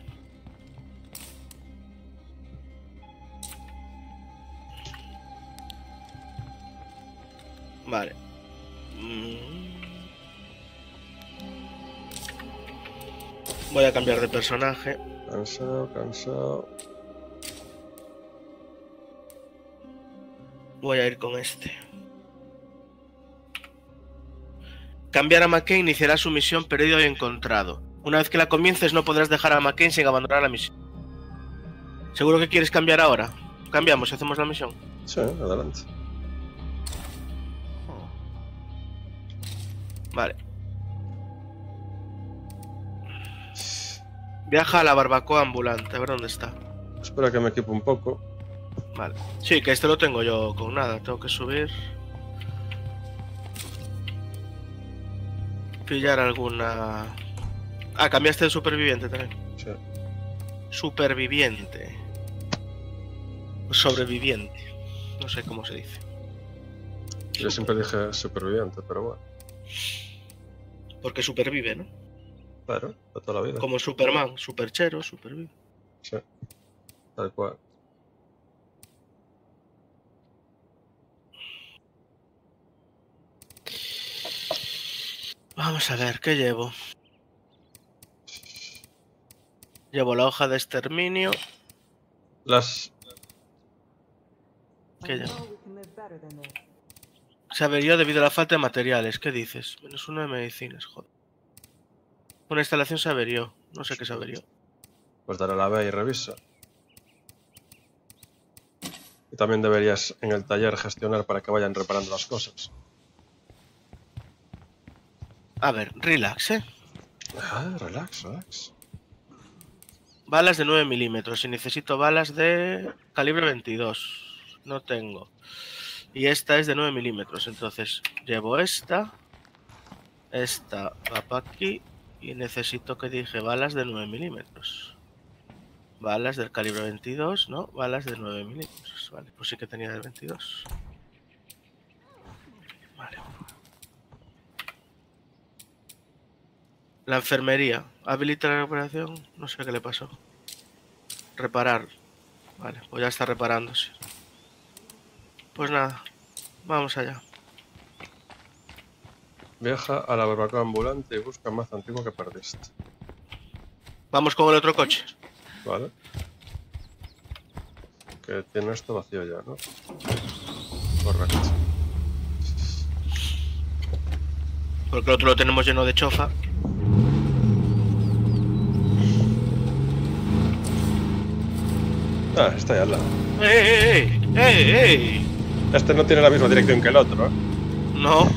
Vale. Mm. Voy a cambiar de personaje. Cansado, cansado. Voy a ir con este. Cambiar a McCain iniciará su misión perdido y encontrado. Una vez que la comiences no podrás dejar a McCain sin abandonar la misión. ¿Seguro que quieres cambiar ahora? Cambiamos y hacemos la misión. Sí, adelante. Vale. Viaja a la barbacoa ambulante, a ver dónde está. Espera que me equipo un poco. Vale. Sí, que este lo tengo yo con nada. Tengo que subir. Pillar alguna. Ah, cambiaste de superviviente también. Sí. Superviviente. Sobreviviente. No sé cómo se dice. Yo siempre dije superviviente, pero bueno. Porque supervive, ¿no? Claro, de toda la vida. Como Superman, superchero, supervive. Sí. Tal cual. Vamos a ver, ¿qué llevo? Llevo la hoja de exterminio. Las. ¿Qué llevo? Se averió debido a la falta de materiales. ¿Qué dices? Menos uno de medicinas, joder. Una instalación se averió. No sé qué se averió. Pues a la B y revisa. Y también deberías en el taller gestionar para que vayan reparando las cosas. A ver, relax, ¿eh? Ah, relax, relax. Balas de 9 milímetros y necesito balas de calibre 22. No tengo. Y esta es de 9 milímetros. Entonces llevo esta. Esta va para aquí. Y necesito que dije balas de 9 milímetros. Balas del calibre 22, ¿no? Balas de 9 milímetros. Vale, pues sí que tenía del 22. Vale. La enfermería. ¿Habilita la recuperación? No sé qué le pasó. Reparar. Vale, pues ya está reparándose. Pues nada, vamos allá. Viaja a la barbacoa ambulante y busca más antiguo que perdiste. Vamos con el otro coche. Vale. Que tiene esto vacío ya, ¿no? Correcto. Porque el otro lo tenemos lleno de chofa. Ah, está ahí al lado. ¡Ey, ey, ey! ey! Este no tiene la misma dirección que el otro, ¿eh? No.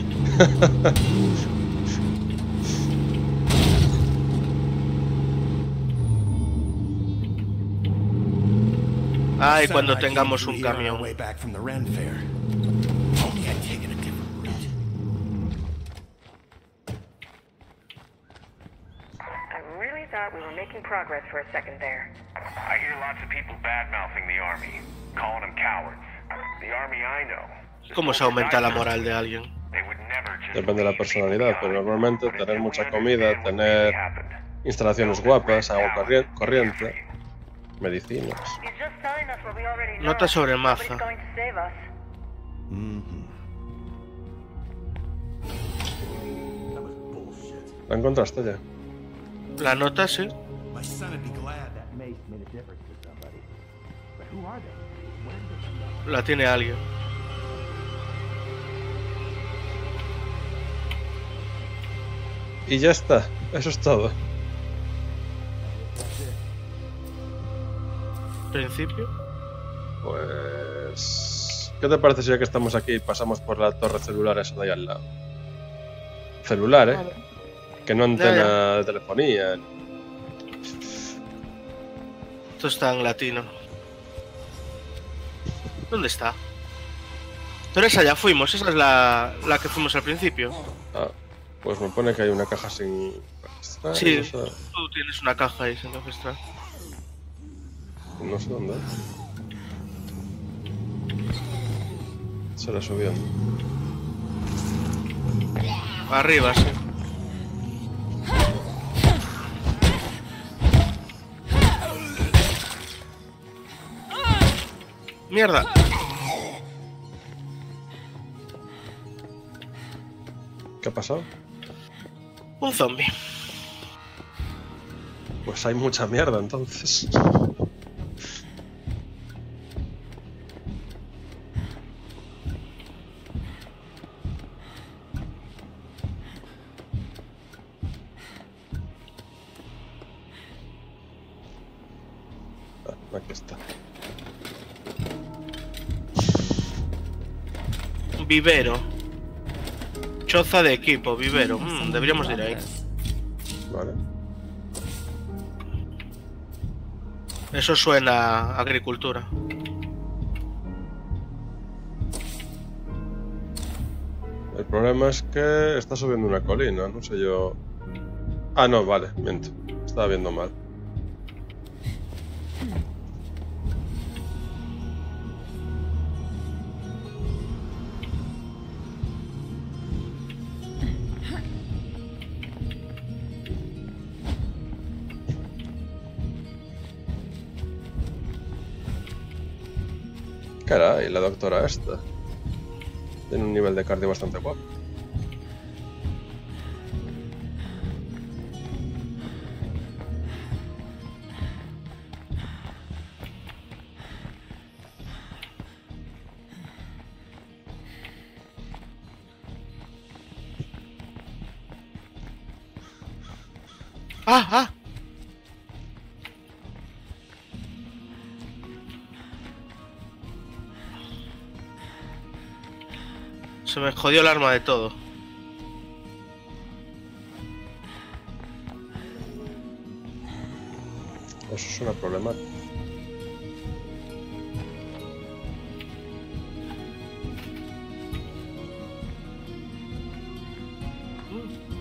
Ay, cuando tengamos un camión. Way back from the Ren Fair. Only I'd taken a different route. I really thought we were making progress for a second there. I hear lots of people bad mouthing the army, calling them cowards. The army I know. ¿Cómo se aumenta la moral de alguien? Depende de la personalidad, pero normalmente tener mucha comida, tener instalaciones guapas, agua corrien- corriente, medicinas. Nota sobre maza. ¿La encontraste ya? La nota sí. La tiene alguien. Y ya está. Eso es todo. Principio. Pues... ¿Qué te parece si ya que estamos aquí pasamos por la torre celular esa de ahí al lado? Celular, ¿eh? Que no antena de telefonía. Esto está en latino. ¿Dónde está? Pero esa ya fuimos, esa es la, la que fuimos al principio. Ah, pues me pone que hay una caja sin registrar. Sí, No sé, tú tienes una caja ahí sin registrar. no sé dónde. Será subiendo. Arriba, sí. Mierda. ¿Qué ha pasado? Un zombie. Pues hay mucha mierda entonces. Vivero. Choza de equipo, vivero. Mm, deberíamos ir ahí. Vale. Eso suena a agricultura. El problema es que está subiendo una colina, no sé yo. Ah, no, vale, miento. Estaba viendo mal. Caray, la doctora esta. Tiene un nivel de cardio bastante guapo. Jodió el arma de todo. Eso es una problemática.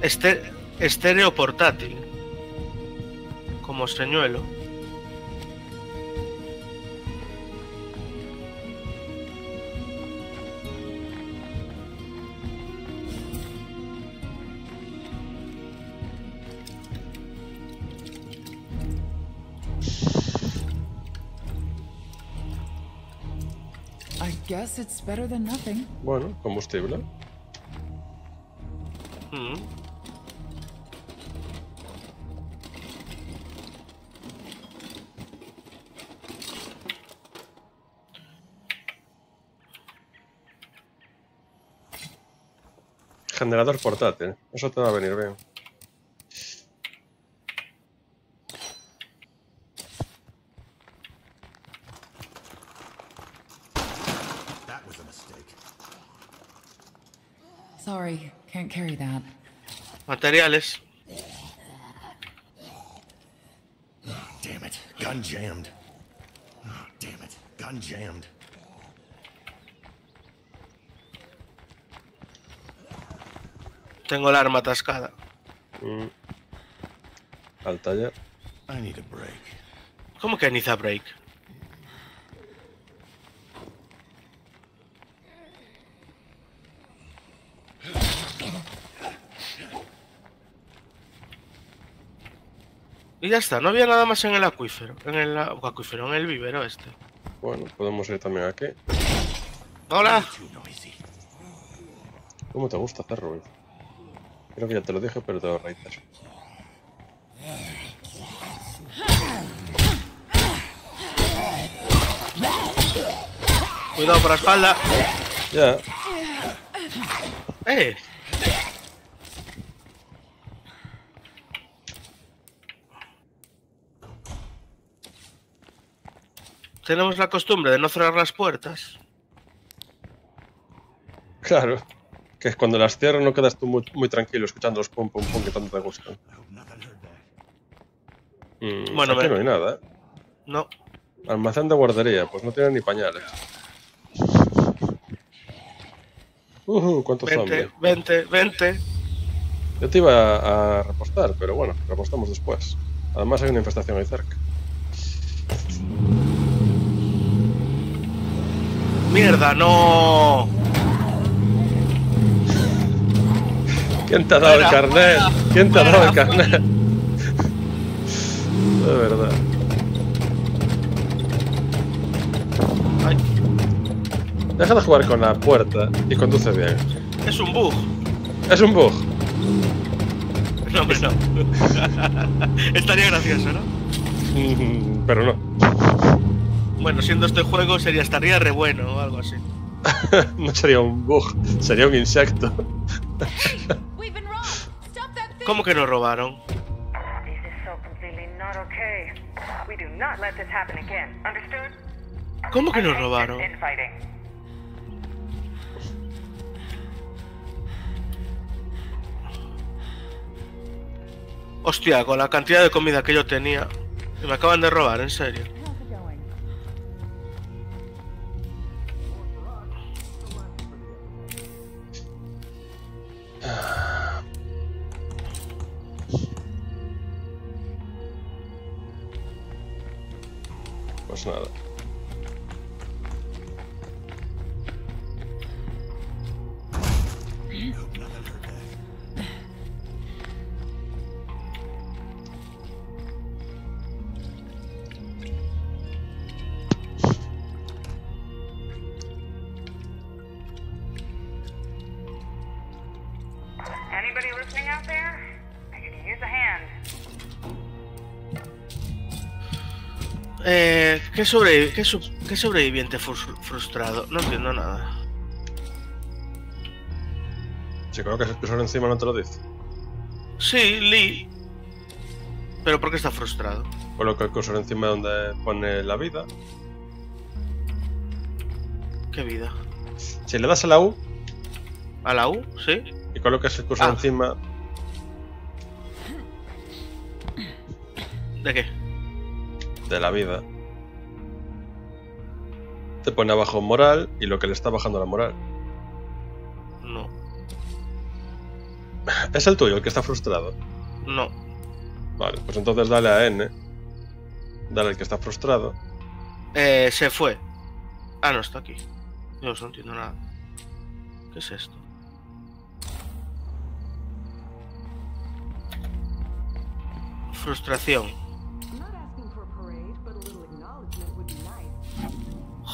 Este, estéreo portátil. Como señuelo. Guess it's better than nothing. Bueno, combustible. Mm. Generador portátil. Eso te va a venir bien. That was a mistake. Sorry, can't carry that. Materiales. Damn it. Gun jammed. Oh, damn it. Gun jammed. Tengo el arma atascada. Mm. Al taller. I need a break. ¿Cómo que Niza Break? Y ya está, no había nada más en el acuífero. En el acuífero, en el vivero este. Bueno, podemos ir también aquí. ¡Hola! ¿Cómo te gusta hacer ruido? Creo que ya te lo dije, pero te lo reitero. Cuidado por la espalda. Ya. ¡Eh! Tenemos la costumbre de no cerrar las puertas. Claro. Que es cuando las cierras no quedas tú muy, muy tranquilo escuchando los pum pum pum que tanto te gustan. Mm, Bueno, aquí me- no hay nada, ¿eh? No. Almacén de guardería, pues no tiene ni pañales. Uh, cuántos Vente, zombies. vente, vente. Yo te iba a, a repostar, pero bueno, repostamos después. Además hay una infestación ahí cerca. ¡Mierda, no! ¿Quién te ha dado el carnet? ¿Quién te ha dado el carnet? De verdad. Deja de jugar con la puerta y conduce bien. Es un bug. Es un bug. No, hombre, no. Estaría gracioso, ¿no? Pero no. Bueno, siendo este juego sería estaría re bueno o algo así. No sería un bug, sería un insecto. ¿Cómo que nos robaron? ¿Cómo que nos robaron? Hostia, con la cantidad de comida que yo tenía. Me acaban de robar, en serio. Pues nada. Anybody ¿qué, sobrevi- qué, su- qué sobreviviente frus- frustrado? No entiendo nada. Si creo que el cursor encima no te lo dice. Sí, Lee. ¿Pero por qué está frustrado? Coloca el cursor encima donde pone la vida. ¿Qué vida? Si le das a la U ¿A la U? ¿Sí? y colocas el cursor Ah. encima ¿De qué? de la vida, te pone abajo moral y lo que le está bajando la moral. No. Es el tuyo el que está frustrado. No. Vale, pues entonces dale a N. Dale al que está frustrado. Eh, se fue. Ah, no, está aquí. Dios, no entiendo nada. ¿Qué es esto? Frustración.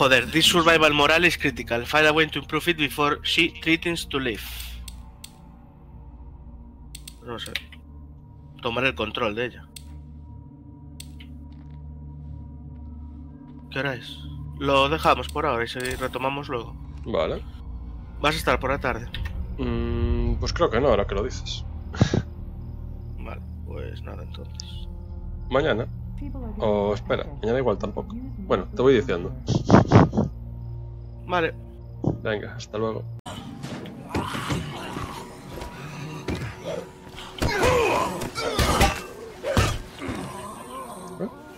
Joder, this survival moral is critical. Find a way to improve it before she threatens to leave. No sé. Tomar el control de ella. ¿Qué hora es? Lo dejamos por ahora y se retomamos luego. Vale. ¿Vas a estar por la tarde? Mm, pues creo que no, ahora que lo dices. Vale, pues nada entonces. Mañana. O espera, mañana igual tampoco. Bueno, te voy diciendo. Vale. Venga, hasta luego.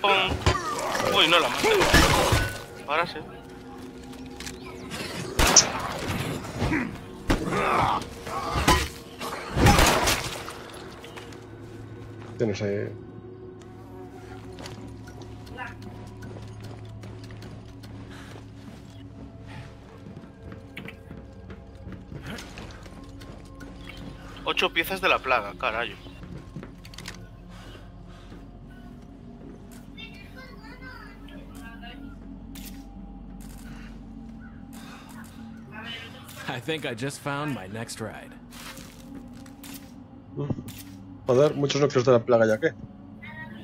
¡Pum! Uy, no la maté. Ahora sí. Tienes ahí. Ocho piezas de la plaga, carajo. I think I just found my next ride. Joder, muchos núcleos de la plaga ya que.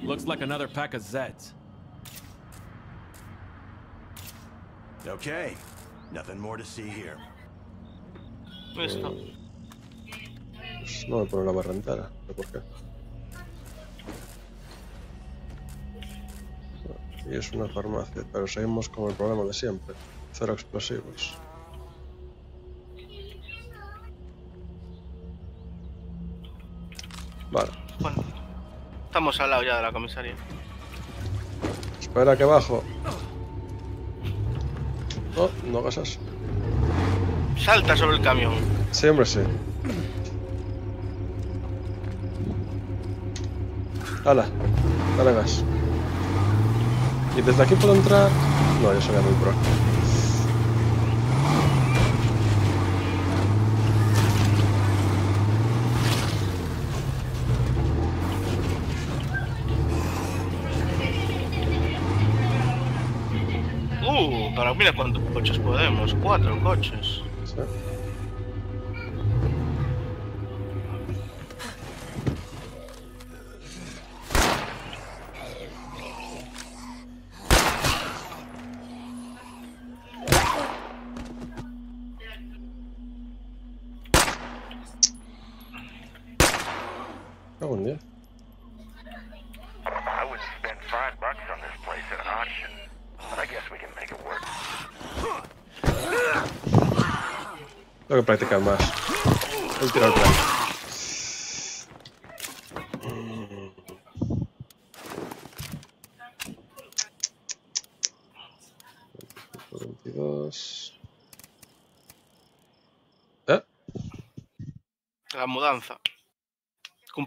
Looks like another pack of Zeds. Okay, nothing more to see here. Listo. No me pone la barra entera. No sé por qué. Y es una farmacia, pero seguimos con el problema de siempre. Cero explosivos. Vale, Bueno, estamos al lado ya de la comisaría. espera que bajo. No, no hagas eso. Salta sobre el camión. Sí, hombre, sí. Hala, dale gas. ¿Y desde aquí puedo entrar? No, yo sería muy pro. Uh, pero mira cuántos coches podemos. Cuatro coches. Sí.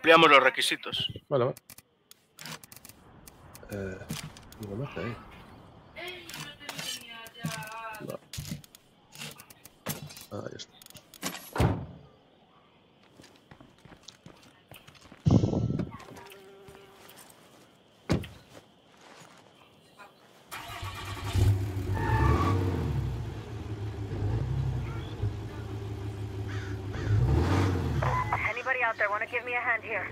Cumplíamos los requisitos. Vale, vale. Eh, no me hace ahí. No. Ahí está. Anybody out there want to give me a hand here?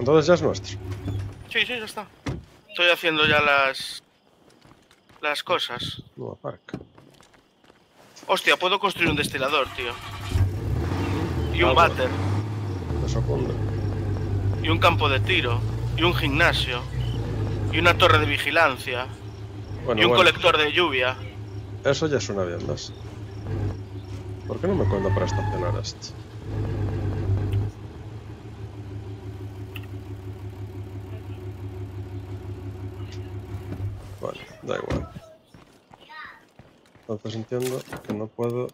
Entonces ya es nuestro. Sí, sí, ya está. Estoy haciendo ya las. las cosas. Nueva Park. Hostia, puedo construir un destilador, tío. Y un váter. Y un campo de tiro. Y un gimnasio. Y una torre de vigilancia. Bueno, y un bueno. colector de lluvia. Eso ya suena bien, ¿ves? ¿Por qué no me cuenta para estacionar esto? Vale, da igual. Entonces entiendo que no puedo...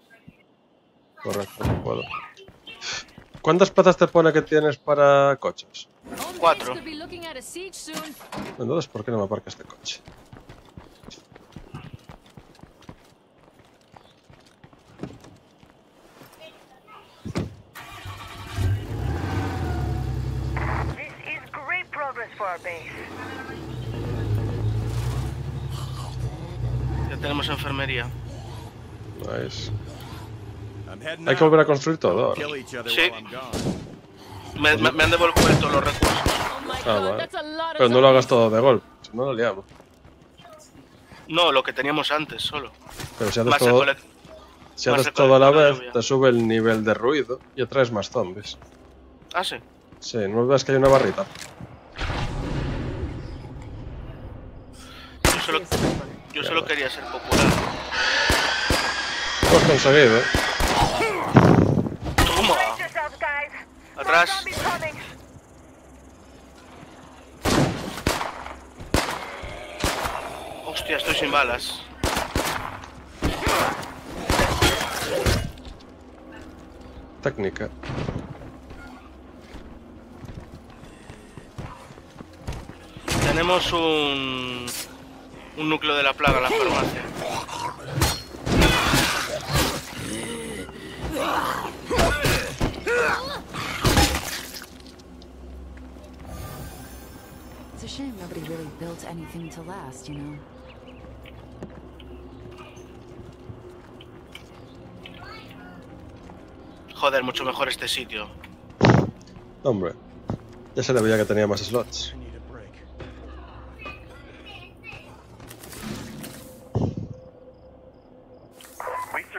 Correcto, no puedo. ¿Cuántas plazas te pone que tienes para coches? Cuatro. Entonces, ¿por qué no me aparca este coche? This is great progress for our base. Tenemos enfermería. Nice. Hay que volver a construir todo ahora. Sí. Me, me- me han devuelto los recursos. Oh my Ah, god, vale. Pero no lo hagas todo de golpe, si no lo liamos. No, lo que teníamos antes solo. Pero si haces Más todo, si haces todo a la vez, te sube el nivel de ruido y atraes más zombies. Ah, sí. Sí, no ves que hay una barrita. Yo solo, yo solo quería ser popular. Lo has conseguido, ¿eh? Toma. Atrás. Hostia, estoy sin balas. Técnica. Tenemos un. Un núcleo de la plaga en la farmacia. a shame nobody really built anything to last, you know. Joder, mucho mejor este sitio. Hombre, ya se le veía que tenía más slots.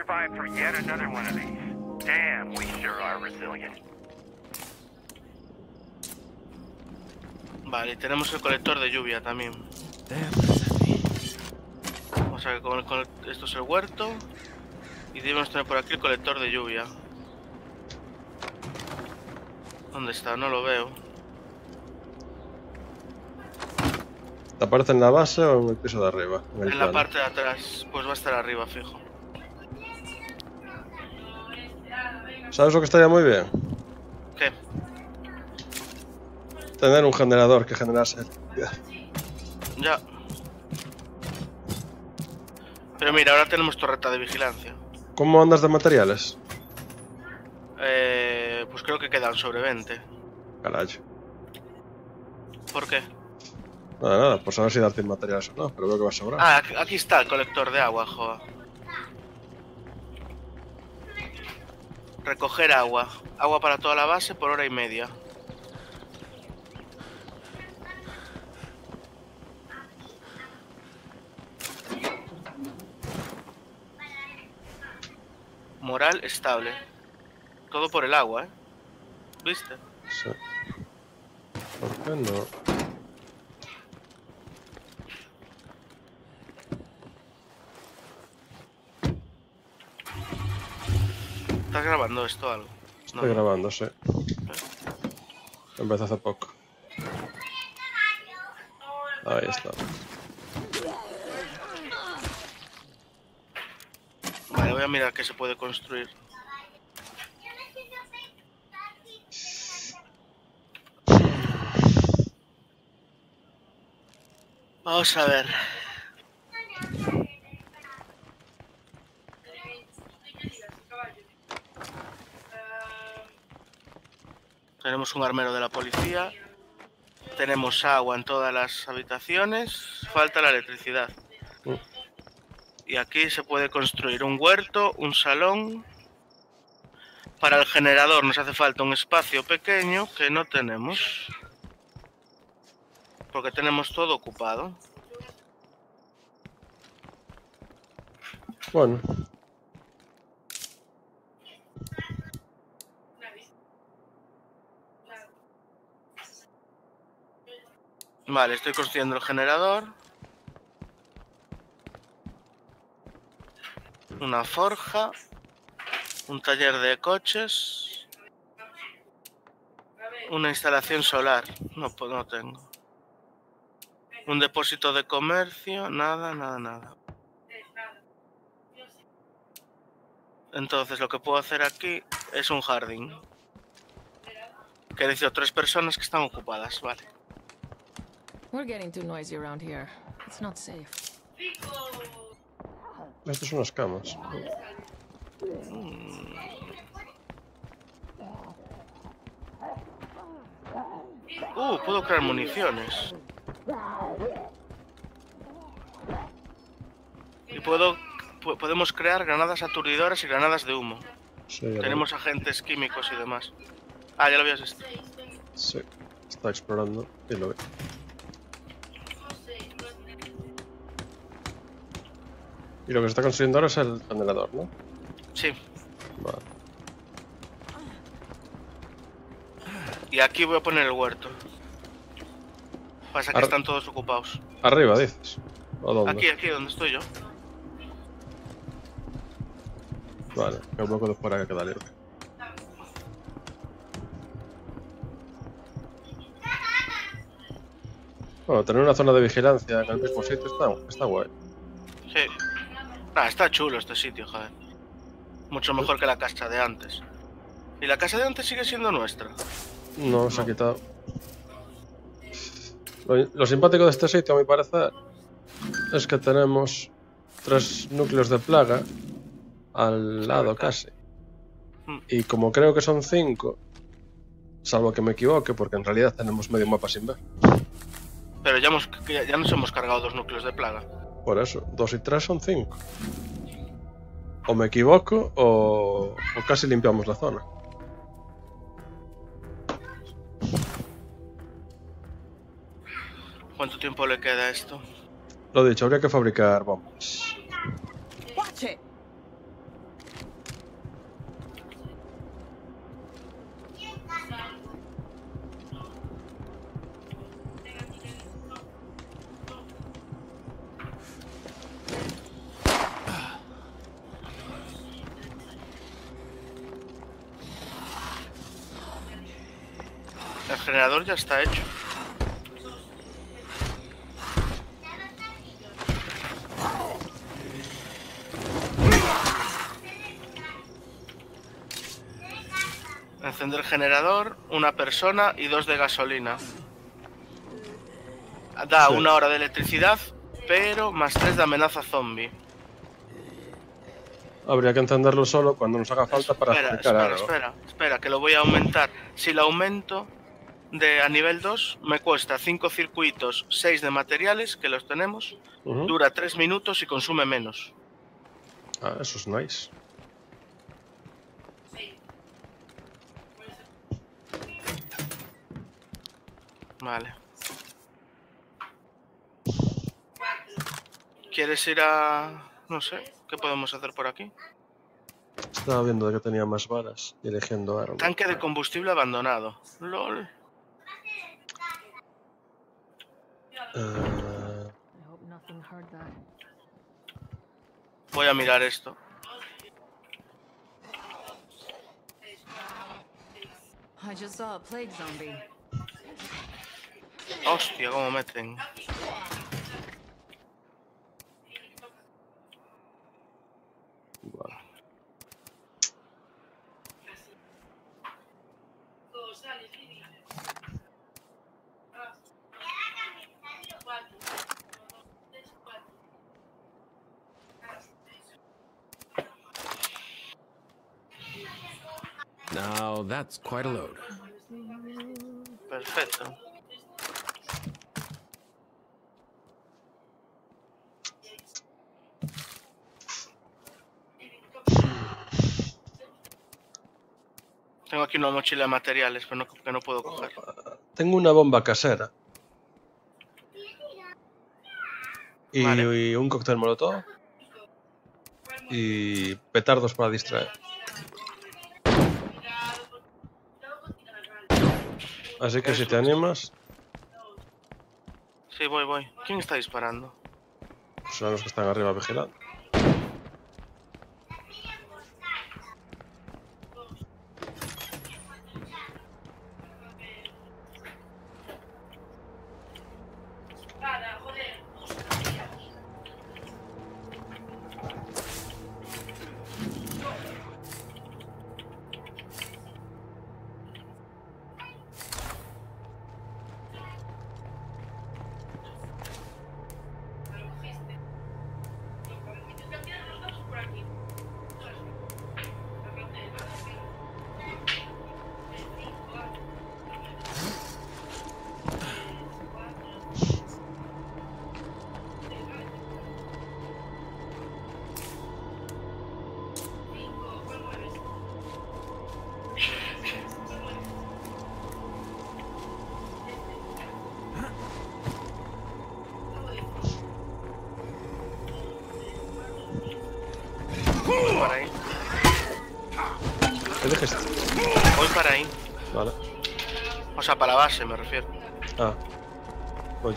We survived for yet another one of these. Damn, we sure are resilient. Vale, y tenemos el colector de lluvia también. O sea que con el- con esto es el huerto. Y debemos tener por aquí el colector de lluvia. ¿Dónde está? No lo veo. ¿Te aparece en la base o en el piso de arriba? En, la plano? parte de atrás. Pues va a estar arriba, fijo. ¿Sabes lo que estaría muy bien? ¿Qué? Tener un generador que generase electricidad. Ya. Pero mira, ahora tenemos torreta de vigilancia. ¿Cómo andas de materiales? Eh, pues creo que quedan sobre 20. Carajo. ¿Por qué? Nada, nada, pues a ver si darte materiales o no, pero veo que va a sobrar. Ah, aquí- aquí está el colector de agua, joa. Recoger agua. Agua para toda la base por hora y media. Moral estable. Todo por el agua, ¿eh? ¿Viste? Sí. ¿Por qué no? ¿Estás grabando esto o algo? No. Estoy grabando, sí. Empecé hace poco. Ahí está. Vale, voy a mirar qué se puede construir. Vamos a ver. Tenemos un armero de la policía. Tenemos agua en todas las habitaciones. Falta la electricidad. Mm. Y aquí se puede construir un huerto, un salón. Para el generador nos hace falta un espacio pequeño que no tenemos. Porque tenemos todo ocupado. Bueno, Vale, estoy construyendo el generador. Una forja. Un taller de coches. Una instalación solar. No, pues no tengo. Un depósito de comercio. Nada, nada, nada. Entonces lo que puedo hacer aquí es un jardín. Que he dicho tres personas que están ocupadas, vale. We're getting too noisy around here. It's not safe. esto son unas camas. Uh, puedo crear municiones. Y puedo po- podemos crear granadas aturdidoras y granadas de humo. Sí, Tenemos agentes químicos y demás. Ah, ya lo habías visto. Sí, está explorando y lo ve. Y lo que se está construyendo ahora es el generador, ¿no? Sí. Vale. Y aquí voy a poner el huerto. Pasa que Ar- están todos ocupados. Arriba, dices. ¿O dónde? Aquí, aquí, donde estoy yo. Vale, el bloque de fuera que queda libre. Bueno, tener una zona de vigilancia en el mismo sitio está, está guay. Ah, está chulo este sitio, joder. Mucho mejor que la casa de antes. Y la casa de antes sigue siendo nuestra. No, se ha quitado. Lo, lo simpático de este sitio, a mi parecer, es que tenemos tres núcleos de plaga al lado casi. Y como creo que son cinco, salvo que me equivoque, porque en realidad tenemos medio mapa sin ver. Pero ya, hemos, ya ya nos hemos cargado dos núcleos de plaga. Por eso, dos y tres son cinco. O me equivoco o, o casi limpiamos la zona. ¿Cuánto tiempo le queda a esto? Lo dicho, habría que fabricar bombas. Generador ya está hecho. Encender generador, una persona y dos de gasolina. Da una hora de electricidad, pero más tres de amenaza zombie. Habría que encenderlo solo cuando nos haga falta para espera, fabricar espera, algo. espera, espera, que lo voy a aumentar. Si lo aumento de a nivel 2, me cuesta 5 circuitos, 6 de materiales, que los tenemos, dura 3 minutos y consume menos. Ah, eso es nice. Vale. ¿Quieres ir a... no sé, qué podemos hacer por aquí? Estaba viendo de que tenía más balas y eligiendo armas. Tanque de combustible abandonado. LOL. I hope nothing heard that. Voy a mirar esto. I just saw a plague zombie. Hostia, cómo meten. vale. Now that's quite a load. Perfecto. Tengo aquí una mochila de materiales, pero no, que no puedo coger. Tengo una bomba casera. Y, Vale. y un cóctel molotov. Y petardos para distraer. Así que si te animas, Sí, voy, voy. ¿Quién está disparando? son los que están arriba vigilando.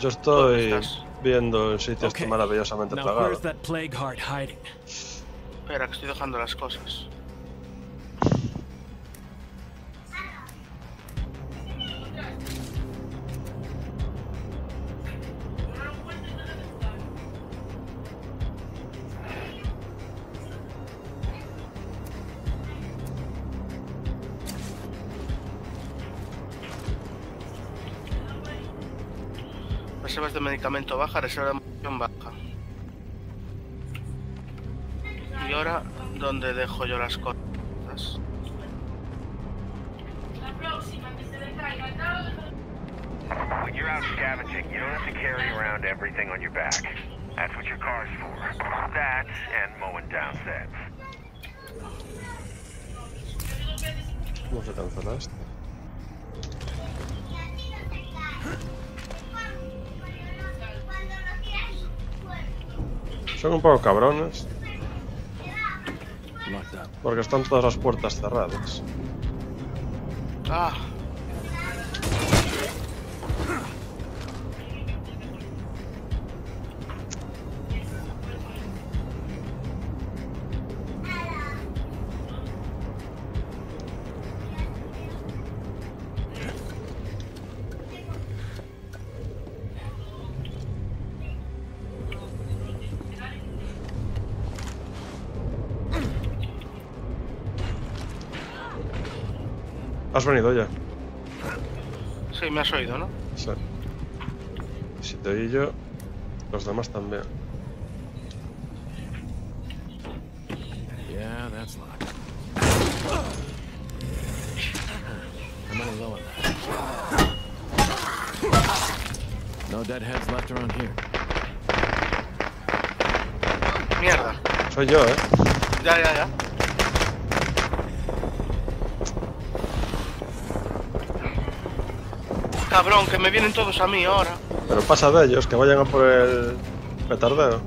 Yo estoy viendo el sitio este Okay. maravillosamente Now plagado. Espera, que estoy dejando las cosas. Medicamento baja, reserva de munición baja. Y ahora, ¿dónde dejo yo las cosas? La próxima que se le caiga el dado, When you're out scavenging, you don't have to carry around everything on your back. That's what your car's for. That and mowing down sets. ¿Cómo se cancela Son un poco cabrones. Porque están todas las puertas cerradas. Ah, Has venido ya. sí, me has oído, ¿no? Sí. Si te oí yo, los demás también. Yeah, that's locked. I'm running low on that. No deadheads left around here. Mierda. Soy yo, ¿eh? Ya, ya, ya. Cabrón, que me vienen todos a mí ahora. Pero pasa de ellos, que vayan a por el petardeo.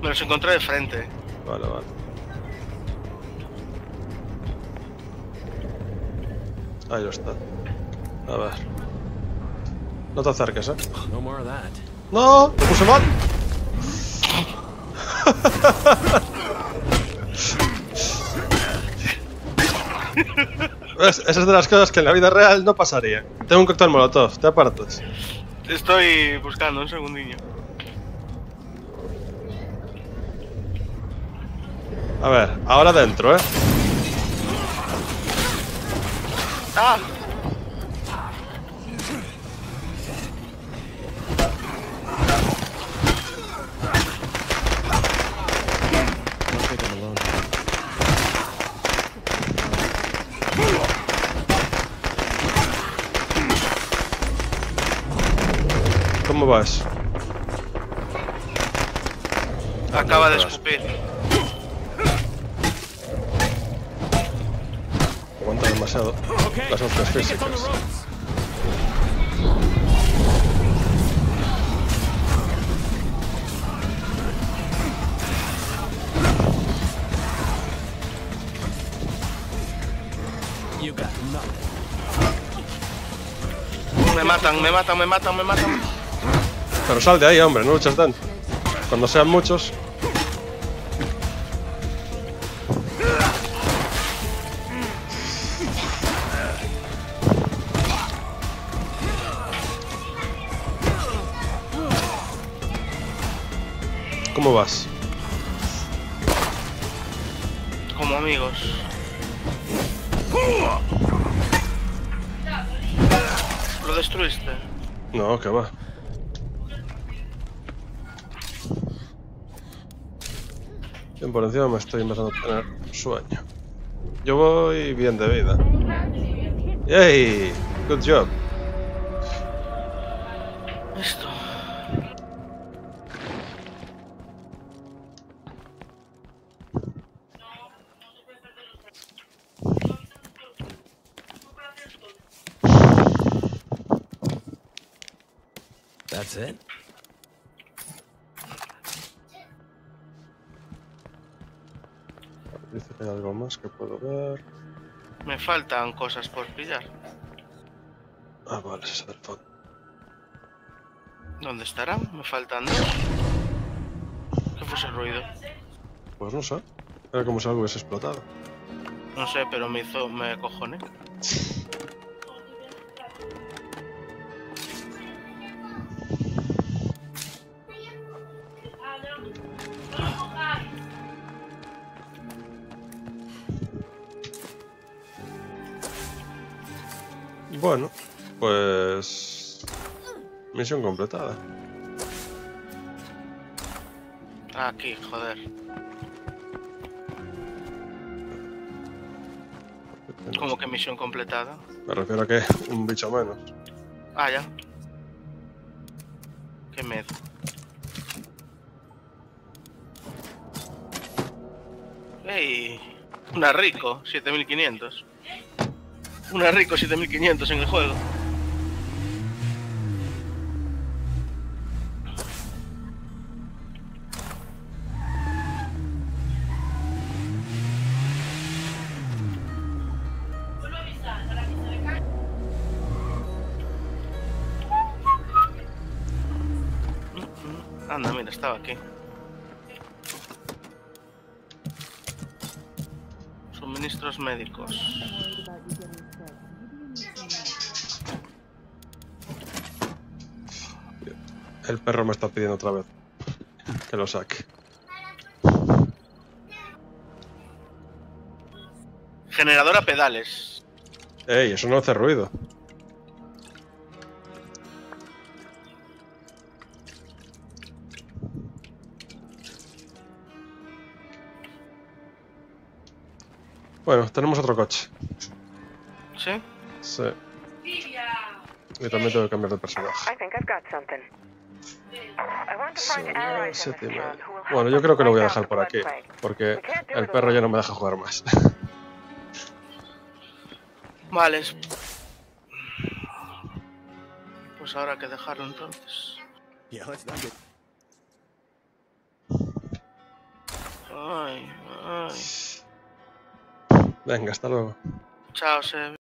Me los encontré de frente. Vale, vale. Ahí está. A ver. No te acerques, ¿eh? No more of that. ¡No! ¡Lo puse mal! Esas es de las cosas que en la vida real no pasaría. Tengo un cóctel molotov, te apartas. Estoy buscando un segundillo. A ver, ahora dentro, ¿eh? ¡Ah! Don't think I'm alone. ¿Cómo vas? Acaba de escupir. Aguanta demasiado las opciones físicas. You got nothing. Me matan, me matan, me matan, me matan. Pero sal de ahí, hombre, no luchas dentro. Cuando sean muchos. Bien, por encima me estoy empezando a tener sueño. Yo voy bien de vida. ¡Yay! Good job. Esto. That's it? Más que puedo ver. Me faltan cosas por pillar. Ah, vale, ese es del fondo. ¿Dónde estarán? Me faltan dos. ¿Qué fue ese ruido? Pues no sé. Era como si algo hubiese explotado. No sé, pero me hizo. me cojoné. Bueno, pues. Misión completada. Aquí, joder. ¿Cómo que misión completada? Me refiero a que un bicho menos. Ah, ya. medo. ¡Ey! Una rico, 7500. Una rico, 7500 en el juego. Otra vez que lo saque. Generador a pedales. Ey, eso no hace ruido. Bueno, tenemos otro coche. ¿Sí? Sí. Y también tengo que cambiar de personaje. I think I've got something. Y media. Bueno, yo creo que lo voy a dejar por aquí, porque el perro ya no me deja jugar más. Vale. es- Pues ahora hay que dejarlo entonces. Ay, ay. Venga, hasta luego. Chao, Seb.